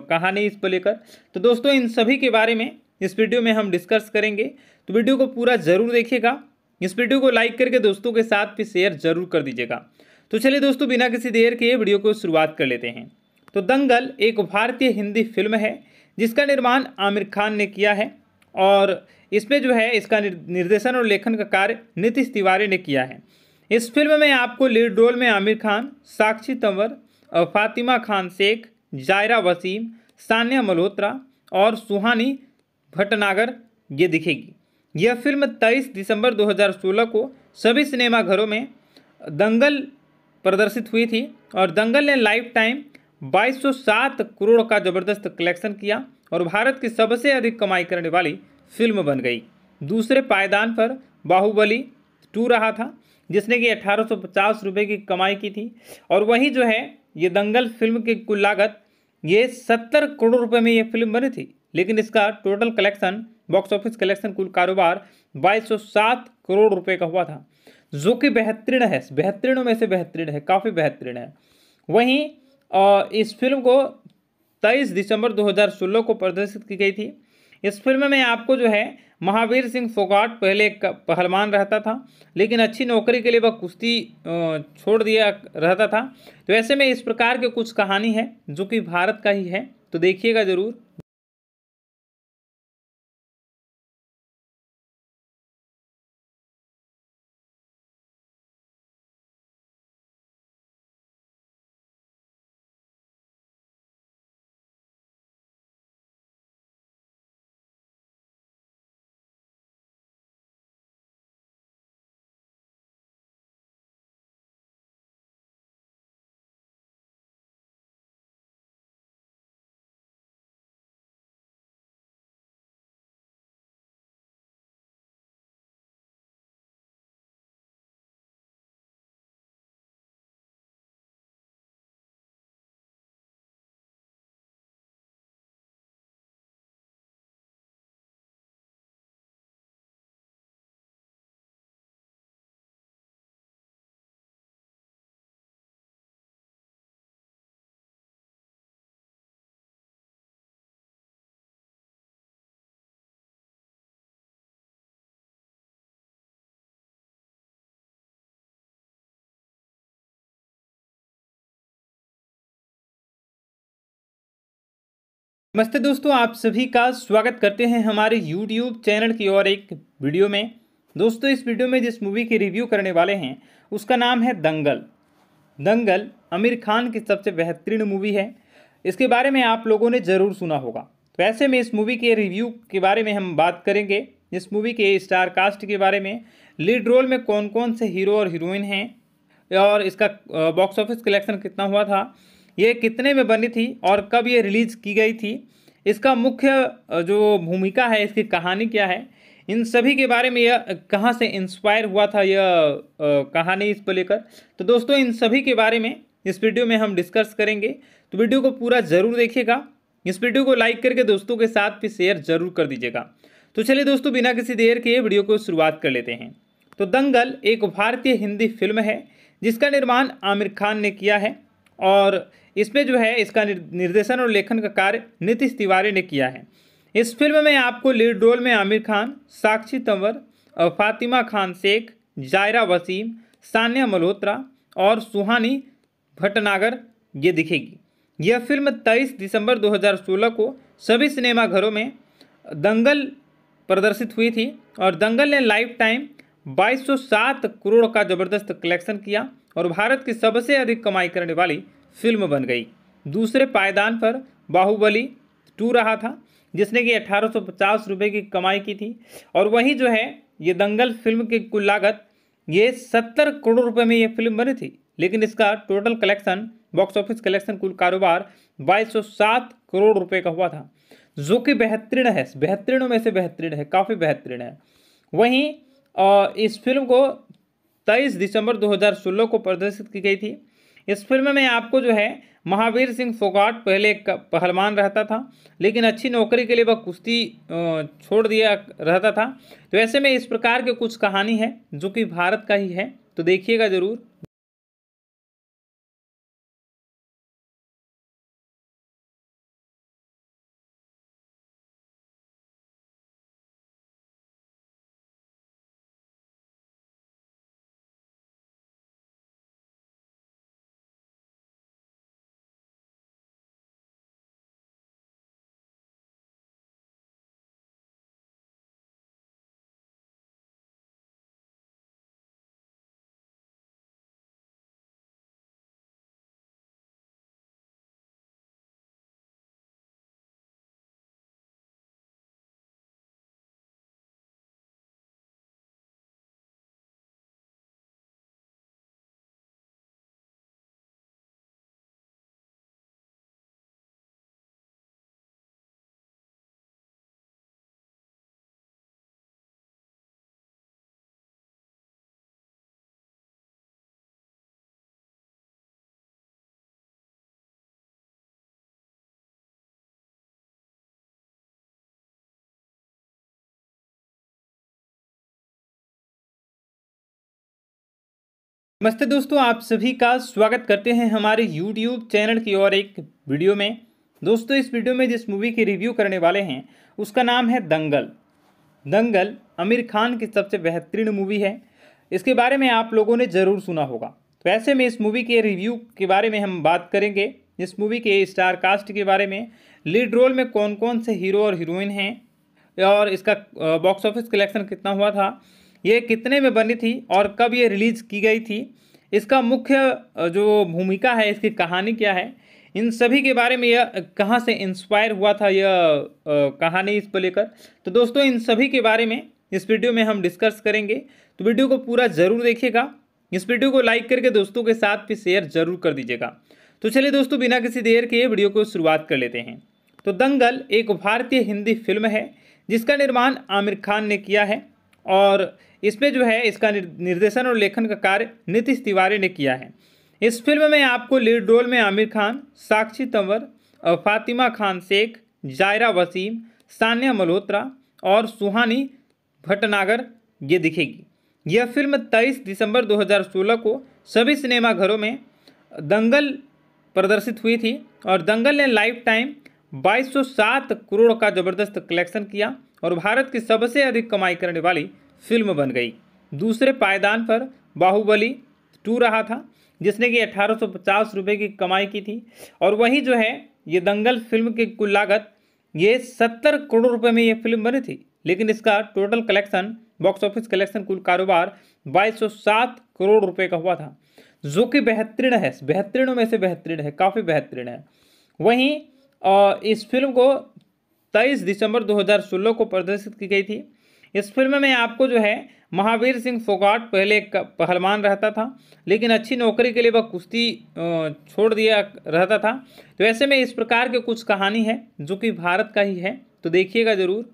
कहानी इस पर लेकर? तो दोस्तों, इन सभी के बारे में इस वीडियो में हम डिस्कस करेंगे। तो वीडियो को पूरा ज़रूर देखिएगा। इस वीडियो को लाइक करके दोस्तों के साथ भी शेयर ज़रूर कर दीजिएगा। तो चलिए दोस्तों, बिना किसी देर के वीडियो को शुरुआत कर लेते हैं। तो दंगल एक भारतीय हिंदी फ़िल्म है, जिसका निर्माण आमिर खान ने किया है और इसमें जो है इसका निर्देशन और लेखन का कार्य नीतीश तिवारी ने किया है। इस फ़िल्म में आपको लीड रोल में आमिर खान, साक्षी तंवर और फातिमा खान शेख, जायरा वसीम, सान्या मल्होत्रा और सुहानी भटनागर ये दिखेगी। यह फ़िल्म 23 दिसंबर 2016 को सभी सिनेमाघरों में दंगल प्रदर्शित हुई थी और दंगल ने लाइफ टाइम 2207 करोड़ का ज़बरदस्त कलेक्शन किया और भारत की सबसे अधिक कमाई करने वाली फ़िल्म बन गई। दूसरे पायदान पर बाहुबली टू रहा था, जिसने कि अठारह सौ की कमाई की थी। और वहीं जो है, ये दंगल फ़िल्म की कुल लागत, ये सत्तर करोड़ रुपए में ये फ़िल्म बनी थी। लेकिन इसका total collection box office collection कुल कारोबार 2207 करोड़ रुपए का हुआ था, जो कि बेहतरीन है। बेहतरीनों में से बेहतरीन है, काफ़ी बेहतरीन है। वहीं इस फ़िल्म को 23 दिसंबर 2016 को प्रदर्शित की गई थी। इस फ़िल्म में आपको जो है महावीर सिंह फोगाट पहले एक पहलवान रहता था, लेकिन अच्छी नौकरी के लिए वह कुश्ती छोड़ दिया रहता था। तो ऐसे में इस प्रकार के कुछ कहानी है, जो कि भारत का ही है तो देखिएगा ज़रूर। नमस्ते दोस्तों, आप सभी का स्वागत करते हैं हमारे YouTube चैनल की और एक वीडियो में। दोस्तों, इस वीडियो में जिस मूवी की रिव्यू करने वाले हैं, उसका नाम है दंगल। दंगल आमिर खान की सबसे बेहतरीन मूवी है। इसके बारे में आप लोगों ने ज़रूर सुना होगा। तो ऐसे में इस मूवी के रिव्यू के बारे में हम बात करेंगे। इस मूवी के स्टार कास्ट के बारे में लीड रोल में कौन कौन से हीरो और हीरोइन हैं, और इसका बॉक्स ऑफ़िस कलेक्शन कितना हुआ था ये कितने में बनी थी और कब ये रिलीज़ की गई थी? इसका मुख्य जो भूमिका है, इसकी कहानी क्या है? इन सभी के बारे में यह कहाँ से इंस्पायर हुआ था यह कहानी इस पर लेकर? तो दोस्तों, इन सभी के बारे में इस वीडियो में हम डिस्कस करेंगे। तो वीडियो को पूरा ज़रूर देखिएगा। इस वीडियो को लाइक करके दोस्तों के साथ भी शेयर ज़रूर कर दीजिएगा। तो चलिए दोस्तों, बिना किसी देर के वीडियो को शुरुआत कर लेते हैं। तो दंगल एक भारतीय हिंदी फ़िल्म है, जिसका निर्माण आमिर खान ने किया है और इसमें जो है इसका निर्देशन और लेखन का कार्य नीतीश तिवारी ने किया है। इस फ़िल्म में आपको लीड रोल में आमिर खान, साक्षी तंवर और फातिमा खान शेख, जायरा वसीम, सान्या मल्होत्रा और सुहानी भटनागर ये दिखेगी। यह फ़िल्म 23 दिसंबर 2016 को सभी सिनेमाघरों में दंगल प्रदर्शित हुई थी और दंगल ने लाइफ टाइम 2207 करोड़ का ज़बरदस्त कलेक्शन किया और भारत की सबसे अधिक कमाई करने वाली फ़िल्म बन गई। दूसरे पायदान पर बाहुबली टू रहा था, जिसने कि अठारह सौ की कमाई की थी। और वहीं जो है, ये दंगल फ़िल्म की कुल लागत, ये सत्तर करोड़ रुपए में ये फ़िल्म बनी थी। लेकिन इसका total collection box office collection कुल कारोबार 2207 करोड़ रुपए का हुआ था, जो कि बेहतरीन है। बेहतरीनों में से बेहतरीन है, काफ़ी बेहतरीन है। वहीं इस फ़िल्म को 23 दिसंबर 2016 को प्रदर्शित की गई थी। इस फ़िल्म में आपको जो है, महावीर सिंह फोगाट पहले एक पहलवान रहता था, लेकिन अच्छी नौकरी के लिए वह कुश्ती छोड़ दिया रहता था। तो ऐसे में इस प्रकार के कुछ कहानी है, जो कि भारत का ही है तो देखिएगा ज़रूर। नमस्ते दोस्तों, आप सभी का स्वागत करते हैं हमारे YouTube चैनल की और एक वीडियो में। दोस्तों, इस वीडियो में जिस मूवी की रिव्यू करने वाले हैं, उसका नाम है दंगल। दंगल आमिर खान की सबसे बेहतरीन मूवी है। इसके बारे में आप लोगों ने ज़रूर सुना होगा। तो ऐसे में इस मूवी के रिव्यू के बारे में हम बात करेंगे। इस मूवी के स्टार कास्ट के बारे में, लीड रोल में कौन कौन से हीरो और हीरोइन हैं, और इसका बॉक्स ऑफ़िस कलेक्शन कितना हुआ था ये कितने में बनी थी और कब ये रिलीज़ की गई थी? इसका मुख्य जो भूमिका है, इसकी कहानी क्या है? इन सभी के बारे में यह कहाँ से इंस्पायर हुआ था यह कहानी इस पर लेकर? तो दोस्तों, इन सभी के बारे में इस वीडियो में हम डिस्कस करेंगे। तो वीडियो को पूरा ज़रूर देखिएगा। इस वीडियो को लाइक करके दोस्तों के साथ भी शेयर ज़रूर कर दीजिएगा। तो चलिए दोस्तों, बिना किसी देर के वीडियो को शुरुआत कर लेते हैं। तो दंगल एक भारतीय हिंदी फ़िल्म है, जिसका निर्माण आमिर खान ने किया है और इसमें जो है इसका निर्देशन और लेखन का कार्य नीतीश तिवारी ने किया है। इस फ़िल्म में आपको लीड रोल में आमिर खान, साक्षी तंवर फातिमा खान शेख, जायरा वसीम, सान्या मल्होत्रा और सुहानी भटनागर ये दिखेगी। यह फ़िल्म 23 दिसंबर 2016 को सभी सिनेमाघरों में दंगल प्रदर्शित हुई थी और दंगल ने लाइफ टाइम 2207 करोड़ का ज़बरदस्त कलेक्शन किया और भारत की सबसे अधिक कमाई करने वाली फ़िल्म बन गई। दूसरे पायदान पर बाहुबली टू रहा था, जिसने कि अठारह सौ की कमाई की थी। और वहीं जो है, ये दंगल फ़िल्म की कुल लागत, ये सत्तर करोड़ रुपए में ये फ़िल्म बनी थी। लेकिन इसका total collection box office collection कुल कारोबार 2207 करोड़ रुपए का हुआ था, जो कि बेहतरीन है। बेहतरीनों में से बेहतरीन है, काफ़ी बेहतरीन है। वहीं इस फ़िल्म को 23 दिसंबर 2016 को प्रदर्शित की गई थी। इस फ़िल्म में आपको जो है, महावीर सिंह फोगाट पहले एक पहलवान रहता था, लेकिन अच्छी नौकरी के लिए वह कुश्ती छोड़ दिया रहता था। तो ऐसे में इस प्रकार के कुछ कहानी है, जो कि भारत का ही है तो देखिएगा ज़रूर।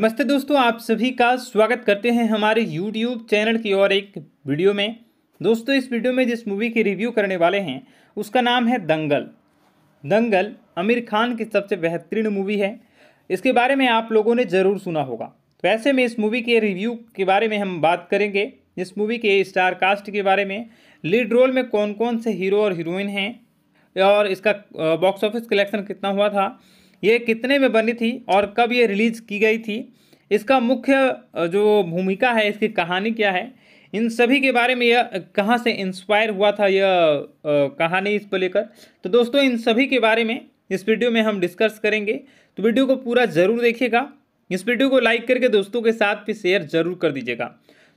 नमस्ते दोस्तों, आप सभी का स्वागत करते हैं हमारे YouTube चैनल की और एक वीडियो में। दोस्तों, इस वीडियो में जिस मूवी की रिव्यू करने वाले हैं, उसका नाम है दंगल। दंगल आमिर खान की सबसे बेहतरीन मूवी है। इसके बारे में आप लोगों ने ज़रूर सुना होगा। तो ऐसे में इस मूवी के रिव्यू के बारे में हम बात करेंगे। इस मूवी के स्टार कास्ट के बारे में लीड रोल में कौन कौन से हीरो और हीरोइन हैं, और इसका बॉक्स ऑफ़िस कलेक्शन कितना हुआ था ये कितने में बनी थी और कब ये रिलीज़ की गई थी? इसका मुख्य जो भूमिका है, इसकी कहानी क्या है? इन सभी के बारे में यह कहाँ से इंस्पायर हुआ था यह कहानी इस पर लेकर? तो दोस्तों, इन सभी के बारे में इस वीडियो में हम डिस्कस करेंगे। तो वीडियो को पूरा ज़रूर देखिएगा। इस वीडियो को लाइक करके दोस्तों के साथ भी शेयर ज़रूर कर दीजिएगा।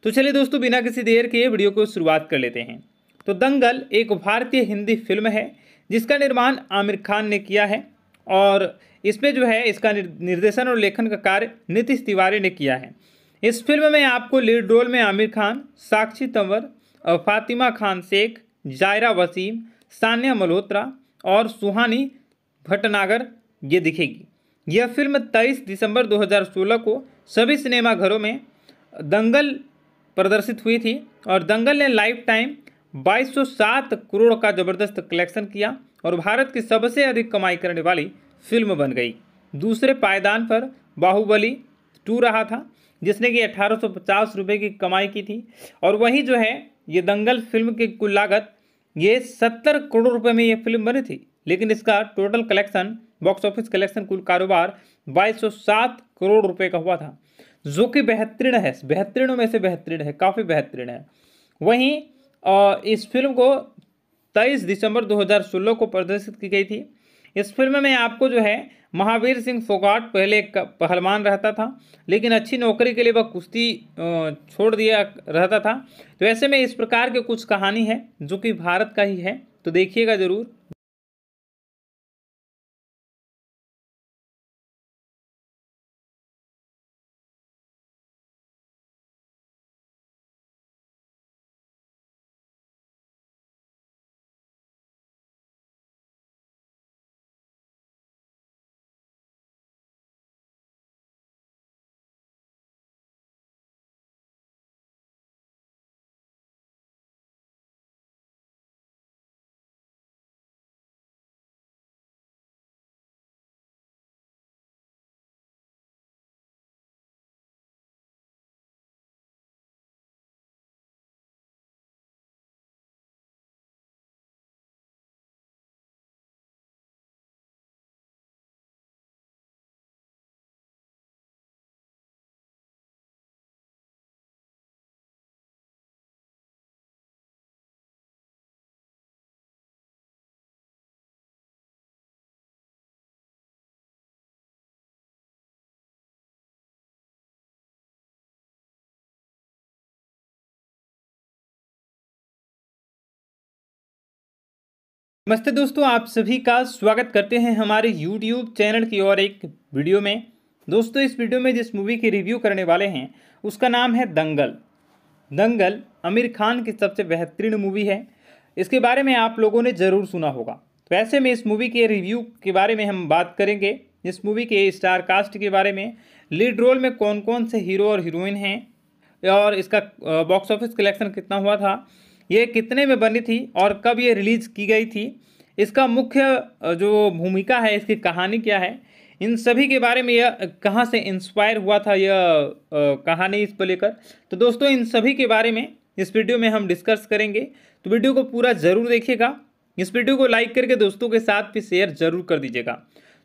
तो चलिए दोस्तों, बिना किसी देर के वीडियो को शुरुआत कर लेते हैं। तो दंगल एक भारतीय हिंदी फ़िल्म है, जिसका निर्माण आमिर खान ने किया है और इसमें जो है इसका निर्देशन और लेखन का कार्य नीतीश तिवारी ने किया है। इस फ़िल्म में आपको लीड रोल में आमिर खान, साक्षी तंवर और फातिमा खान शेख, जायरा वसीम, सान्या मल्होत्रा और सुहानी भटनागर ये दिखेगी। यह फ़िल्म 23 दिसंबर 2016 को सभी सिनेमा घरों में दंगल प्रदर्शित हुई थी और दंगल ने लाइफ टाइम 2207 करोड़ का ज़बरदस्त कलेक्शन किया और भारत की सबसे अधिक कमाई करने वाली फ़िल्म बन गई। दूसरे पायदान पर बाहुबली टू रहा था, जिसने कि अठारह सौ पचास रुपये की कमाई की थी। और वही जो है, ये दंगल फ़िल्म की कुल लागत, ये सत्तर करोड़ रुपए में ये फ़िल्म बनी थी। लेकिन इसका total collection box office collection कुल कारोबार बाईस सौ सात करोड़ रुपए का हुआ था, जो कि बेहतरीन है। बेहतरीनों में से बेहतरीन है, काफ़ी बेहतरीन है। वहीं इस फ़िल्म को 23 दिसंबर 2016 को प्रदर्शित की गई थी। इस फ़िल्म में आपको जो है, महावीर सिंह फोगाट पहले एक पहलवान रहता था, लेकिन अच्छी नौकरी के लिए वह कुश्ती छोड़ दिया रहता था। तो ऐसे में इस प्रकार के कुछ कहानी है, जो कि भारत का ही है तो देखिएगा ज़रूर। नमस्ते दोस्तों, आप सभी का स्वागत करते हैं हमारे YouTube चैनल की और एक वीडियो में। दोस्तों, इस वीडियो में जिस मूवी की रिव्यू करने वाले हैं, उसका नाम है दंगल। दंगल आमिर खान की सबसे बेहतरीन मूवी है। इसके बारे में आप लोगों ने ज़रूर सुना होगा। तो ऐसे में इस मूवी के रिव्यू के बारे में हम बात करेंगे। इस मूवी के स्टार कास्ट के बारे में। लीड रोल में कौन कौन से हीरो और हीरोइन हैं? और इसका बॉक्स ऑफ़िस कलेक्शन कितना हुआ था? ये कितने में बनी थी और कब ये रिलीज़ की गई थी? इसका मुख्य जो भूमिका है, इसकी कहानी क्या है? इन सभी के बारे में यह कहाँ से इंस्पायर हुआ था यह कहानी इस पर लेकर? तो दोस्तों, इन सभी के बारे में इस वीडियो में हम डिस्कस करेंगे। तो वीडियो को पूरा ज़रूर देखिएगा। इस वीडियो को लाइक करके दोस्तों के साथ भी शेयर ज़रूर कर दीजिएगा।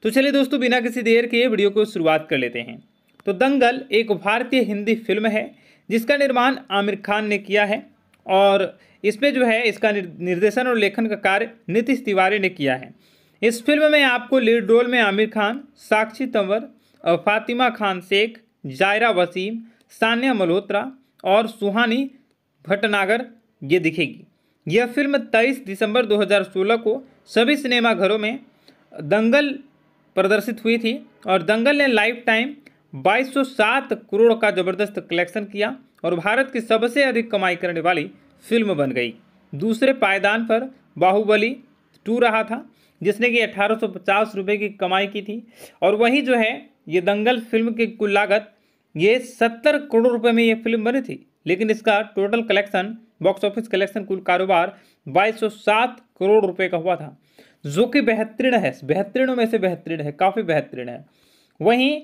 तो चलिए दोस्तों, बिना किसी देर के वीडियो को शुरुआत कर लेते हैं। तो दंगल एक भारतीय हिंदी फ़िल्म है, जिसका निर्माण आमिर खान ने किया है और इसमें जो है इसका निर्देशन और लेखन का कार्य नीतीश तिवारी ने किया है। इस फ़िल्म में आपको लीड रोल में आमिर खान, साक्षी तंवर और फातिमा खान शेख, जायरा वसीम, सान्या मल्होत्रा और सुहानी भटनागर ये दिखेगी। यह फ़िल्म 23 दिसंबर 2016 को सभी सिनेमा घरों में दंगल प्रदर्शित हुई थी और दंगल ने लाइफ टाइम 2207 करोड़ का ज़बरदस्त कलेक्शन किया और भारत की सबसे अधिक कमाई करने वाली फ़िल्म बन गई। दूसरे पायदान पर बाहुबली टू रहा था, जिसने कि अठारह सौ पचास रुपये की कमाई की थी। और वही जो है, ये दंगल फ़िल्म की कुल लागत, ये सत्तर करोड़ रुपए में ये फ़िल्म बनी थी। लेकिन इसका total collection box office collection कुल कारोबार 2207 करोड़ रुपए का हुआ था, जो कि बेहतरीन है। बेहतरीनों में से बेहतरीन है, काफ़ी बेहतरीन है। वहीं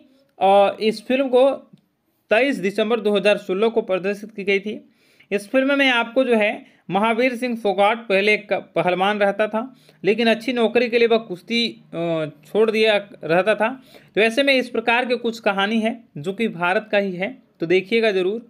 इस फ़िल्म को 23 दिसंबर 2016 को प्रदर्शित की गई थी। इस फ़िल्म में आपको जो है महावीर सिंह फोगाट पहले एक पहलवान रहता था, लेकिन अच्छी नौकरी के लिए वह कुश्ती छोड़ दिया रहता था। तो ऐसे में इस प्रकार के कुछ कहानी है, जो कि भारत का ही है तो देखिएगा ज़रूर।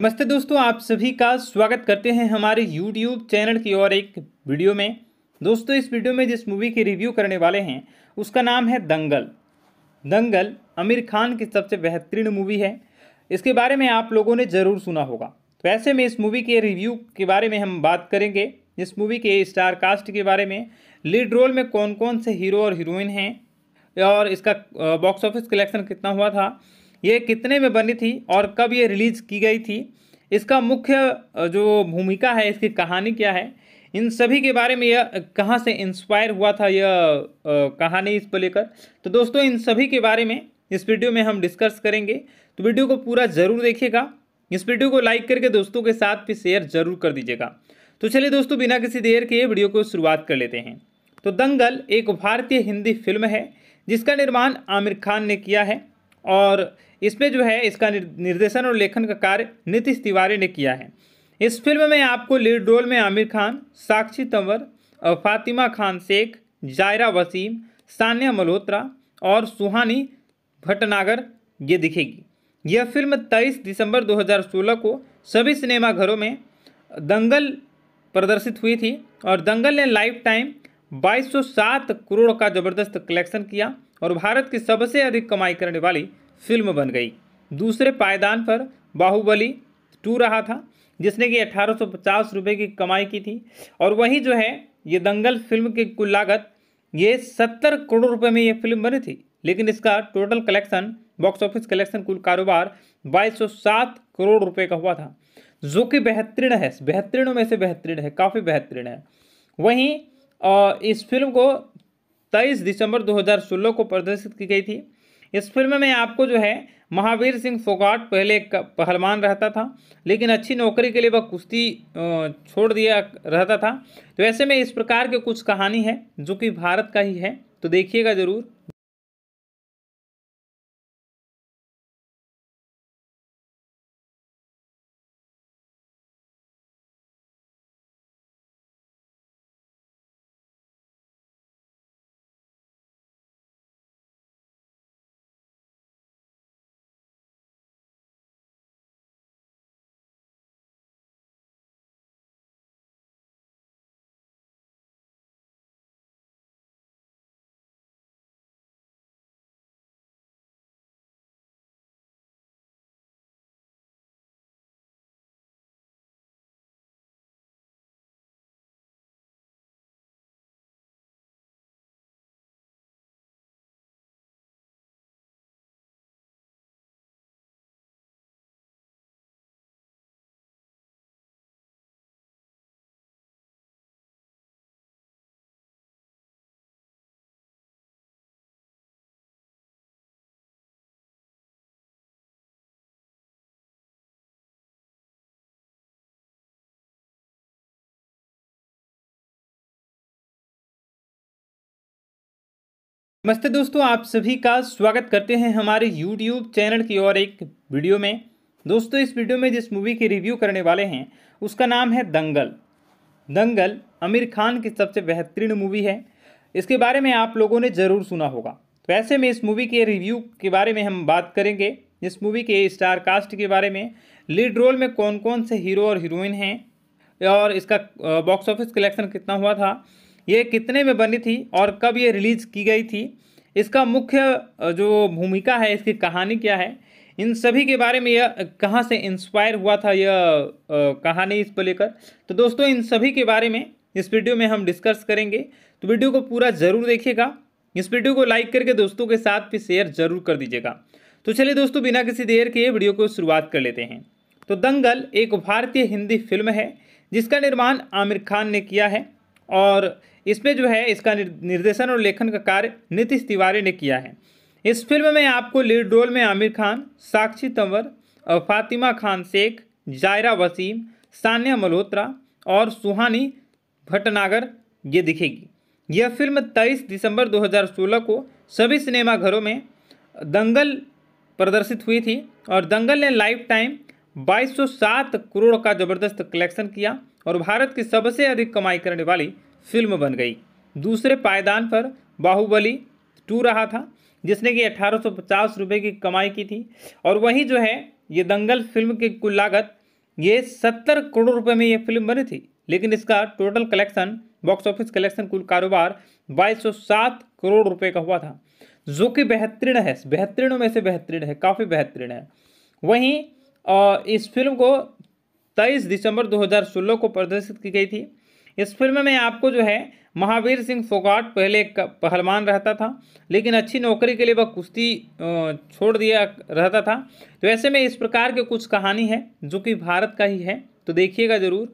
नमस्ते दोस्तों, आप सभी का स्वागत करते हैं हमारे YouTube चैनल की और एक वीडियो में। दोस्तों, इस वीडियो में जिस मूवी की रिव्यू करने वाले हैं, उसका नाम है दंगल। दंगल आमिर खान की सबसे बेहतरीन मूवी है। इसके बारे में आप लोगों ने ज़रूर सुना होगा। तो ऐसे में इस मूवी के रिव्यू के बारे में हम बात करेंगे। इस मूवी के स्टार कास्ट के बारे में लीड रोल में कौन कौन से हीरो और हीरोइन हैं, और इसका बॉक्स ऑफ़िस कलेक्शन कितना हुआ था ये कितने में बनी थी और कब ये रिलीज़ की गई थी? इसका मुख्य जो भूमिका है, इसकी कहानी क्या है? इन सभी के बारे में यह कहाँ से इंस्पायर हुआ था यह कहानी इस पर लेकर? तो दोस्तों, इन सभी के बारे में इस वीडियो में हम डिस्कस करेंगे। तो वीडियो को पूरा ज़रूर देखिएगा। इस वीडियो को लाइक करके दोस्तों के साथ भी शेयर ज़रूर कर दीजिएगा। तो चलिए दोस्तों, बिना किसी देर के वीडियो को शुरुआत कर लेते हैं। तो दंगल एक भारतीय हिंदी फ़िल्म है, जिसका निर्माण आमिर खान ने किया है और इसमें जो है इसका निर्देशन और लेखन का कार्य नीतीश तिवारी ने किया है। इस फ़िल्म में आपको लीड रोल में आमिर खान, साक्षी तंवर और फातिमा खान शेख, जायरा वसीम, सान्या मल्होत्रा और सुहानी भटनागर ये दिखेगी। यह फ़िल्म 23 दिसंबर 2016 को सभी सिनेमाघरों में दंगल प्रदर्शित हुई थी और दंगल ने लाइफ टाइम 2207 करोड़ का ज़बरदस्त कलेक्शन किया और भारत की सबसे अधिक कमाई करने वाली फ़िल्म बन गई। दूसरे पायदान पर बाहुबली टू रहा था, जिसने कि अठारह सौ पचास रुपये की कमाई की थी। और वही जो है, ये दंगल फ़िल्म की कुल लागत, ये सत्तर करोड़ रुपए में ये फ़िल्म बनी थी। लेकिन इसका total collection box office collection कुल कारोबार बाईस सौ सात करोड़ रुपए का हुआ था, जो कि बेहतरीन है। बेहतरीनों में से बेहतरीन है, काफ़ी बेहतरीन है। वहीं इस फ़िल्म को 23 दिसंबर 2016 को प्रदर्शित की गई थी। इस फ़िल्म में आपको जो है, महावीर सिंह फोगाट पहले एक पहलवान रहता था, लेकिन अच्छी नौकरी के लिए वह कुश्ती छोड़ दिया रहता था। तो ऐसे में इस प्रकार के कुछ कहानी है, जो कि भारत का ही है तो देखिएगा ज़रूर। नमस्ते दोस्तों, आप सभी का स्वागत करते हैं हमारे YouTube चैनल की और एक वीडियो में। दोस्तों, इस वीडियो में जिस मूवी की रिव्यू करने वाले हैं, उसका नाम है दंगल। दंगल आमिर खान की सबसे बेहतरीन मूवी है। इसके बारे में आप लोगों ने ज़रूर सुना होगा। तो ऐसे में इस मूवी के रिव्यू के बारे में हम बात करेंगे। इस मूवी के स्टार कास्ट के बारे में। लीड रोल में कौन कौन से हीरो और हीरोइन हैं? और इसका बॉक्स ऑफ़िस कलेक्शन कितना हुआ था? ये कितने में बनी थी और कब ये रिलीज़ की गई थी? इसका मुख्य जो भूमिका है, इसकी कहानी क्या है? इन सभी के बारे में यह, कहाँ से इंस्पायर हुआ था यह कहानी इस पर लेकर? तो दोस्तों, इन सभी के बारे में इस वीडियो में हम डिस्कस करेंगे। तो वीडियो को पूरा ज़रूर देखिएगा। इस वीडियो को लाइक करके दोस्तों के साथ भी शेयर ज़रूर कर दीजिएगा। तो चलिए दोस्तों, बिना किसी देर के वीडियो को शुरुआत कर लेते हैं। तो दंगल एक भारतीय हिंदी फ़िल्म है, जिसका निर्माण आमिर खान ने किया है और इसमें जो है इसका निर्देशन और लेखन का कार्य नीतीश तिवारी ने किया है। इस फ़िल्म में आपको लीड रोल में आमिर खान, साक्षी तंवर और फातिमा खान शेख, जायरा वसीम, सान्या मल्होत्रा और सुहानी भटनागर ये दिखेगी। यह फ़िल्म 23 दिसंबर 2016 को सभी सिनेमाघरों में दंगल प्रदर्शित हुई थी और दंगल ने लाइफ टाइम 2207 करोड़ का ज़बरदस्त कलेक्शन किया और भारत की सबसे अधिक कमाई करने वाली फ़िल्म बन गई। दूसरे पायदान पर बाहुबली टू रहा था, जिसने कि अठारह सौ की कमाई की थी। और वही जो है, ये दंगल फ़िल्म की कुल लागत, ये सत्तर करोड़ रुपए में ये फ़िल्म बनी थी। लेकिन इसका total collection box office collection कुल कारोबार 2207 करोड़ रुपए का हुआ था, जो कि बेहतरीन है। बेहतरीनों में से बेहतरीन है, काफ़ी बेहतरीन है। वहीं इस फ़िल्म को 23 दिसंबर 2016 को प्रदर्शित की गई थी। इस फ़िल्म में आपको जो है, महावीर सिंह फोगाट पहले पहलवान रहता था, लेकिन अच्छी नौकरी के लिए वह कुश्ती छोड़ दिया रहता था। तो ऐसे में इस प्रकार के कुछ कहानी है, जो कि भारत का ही है तो देखिएगा ज़रूर।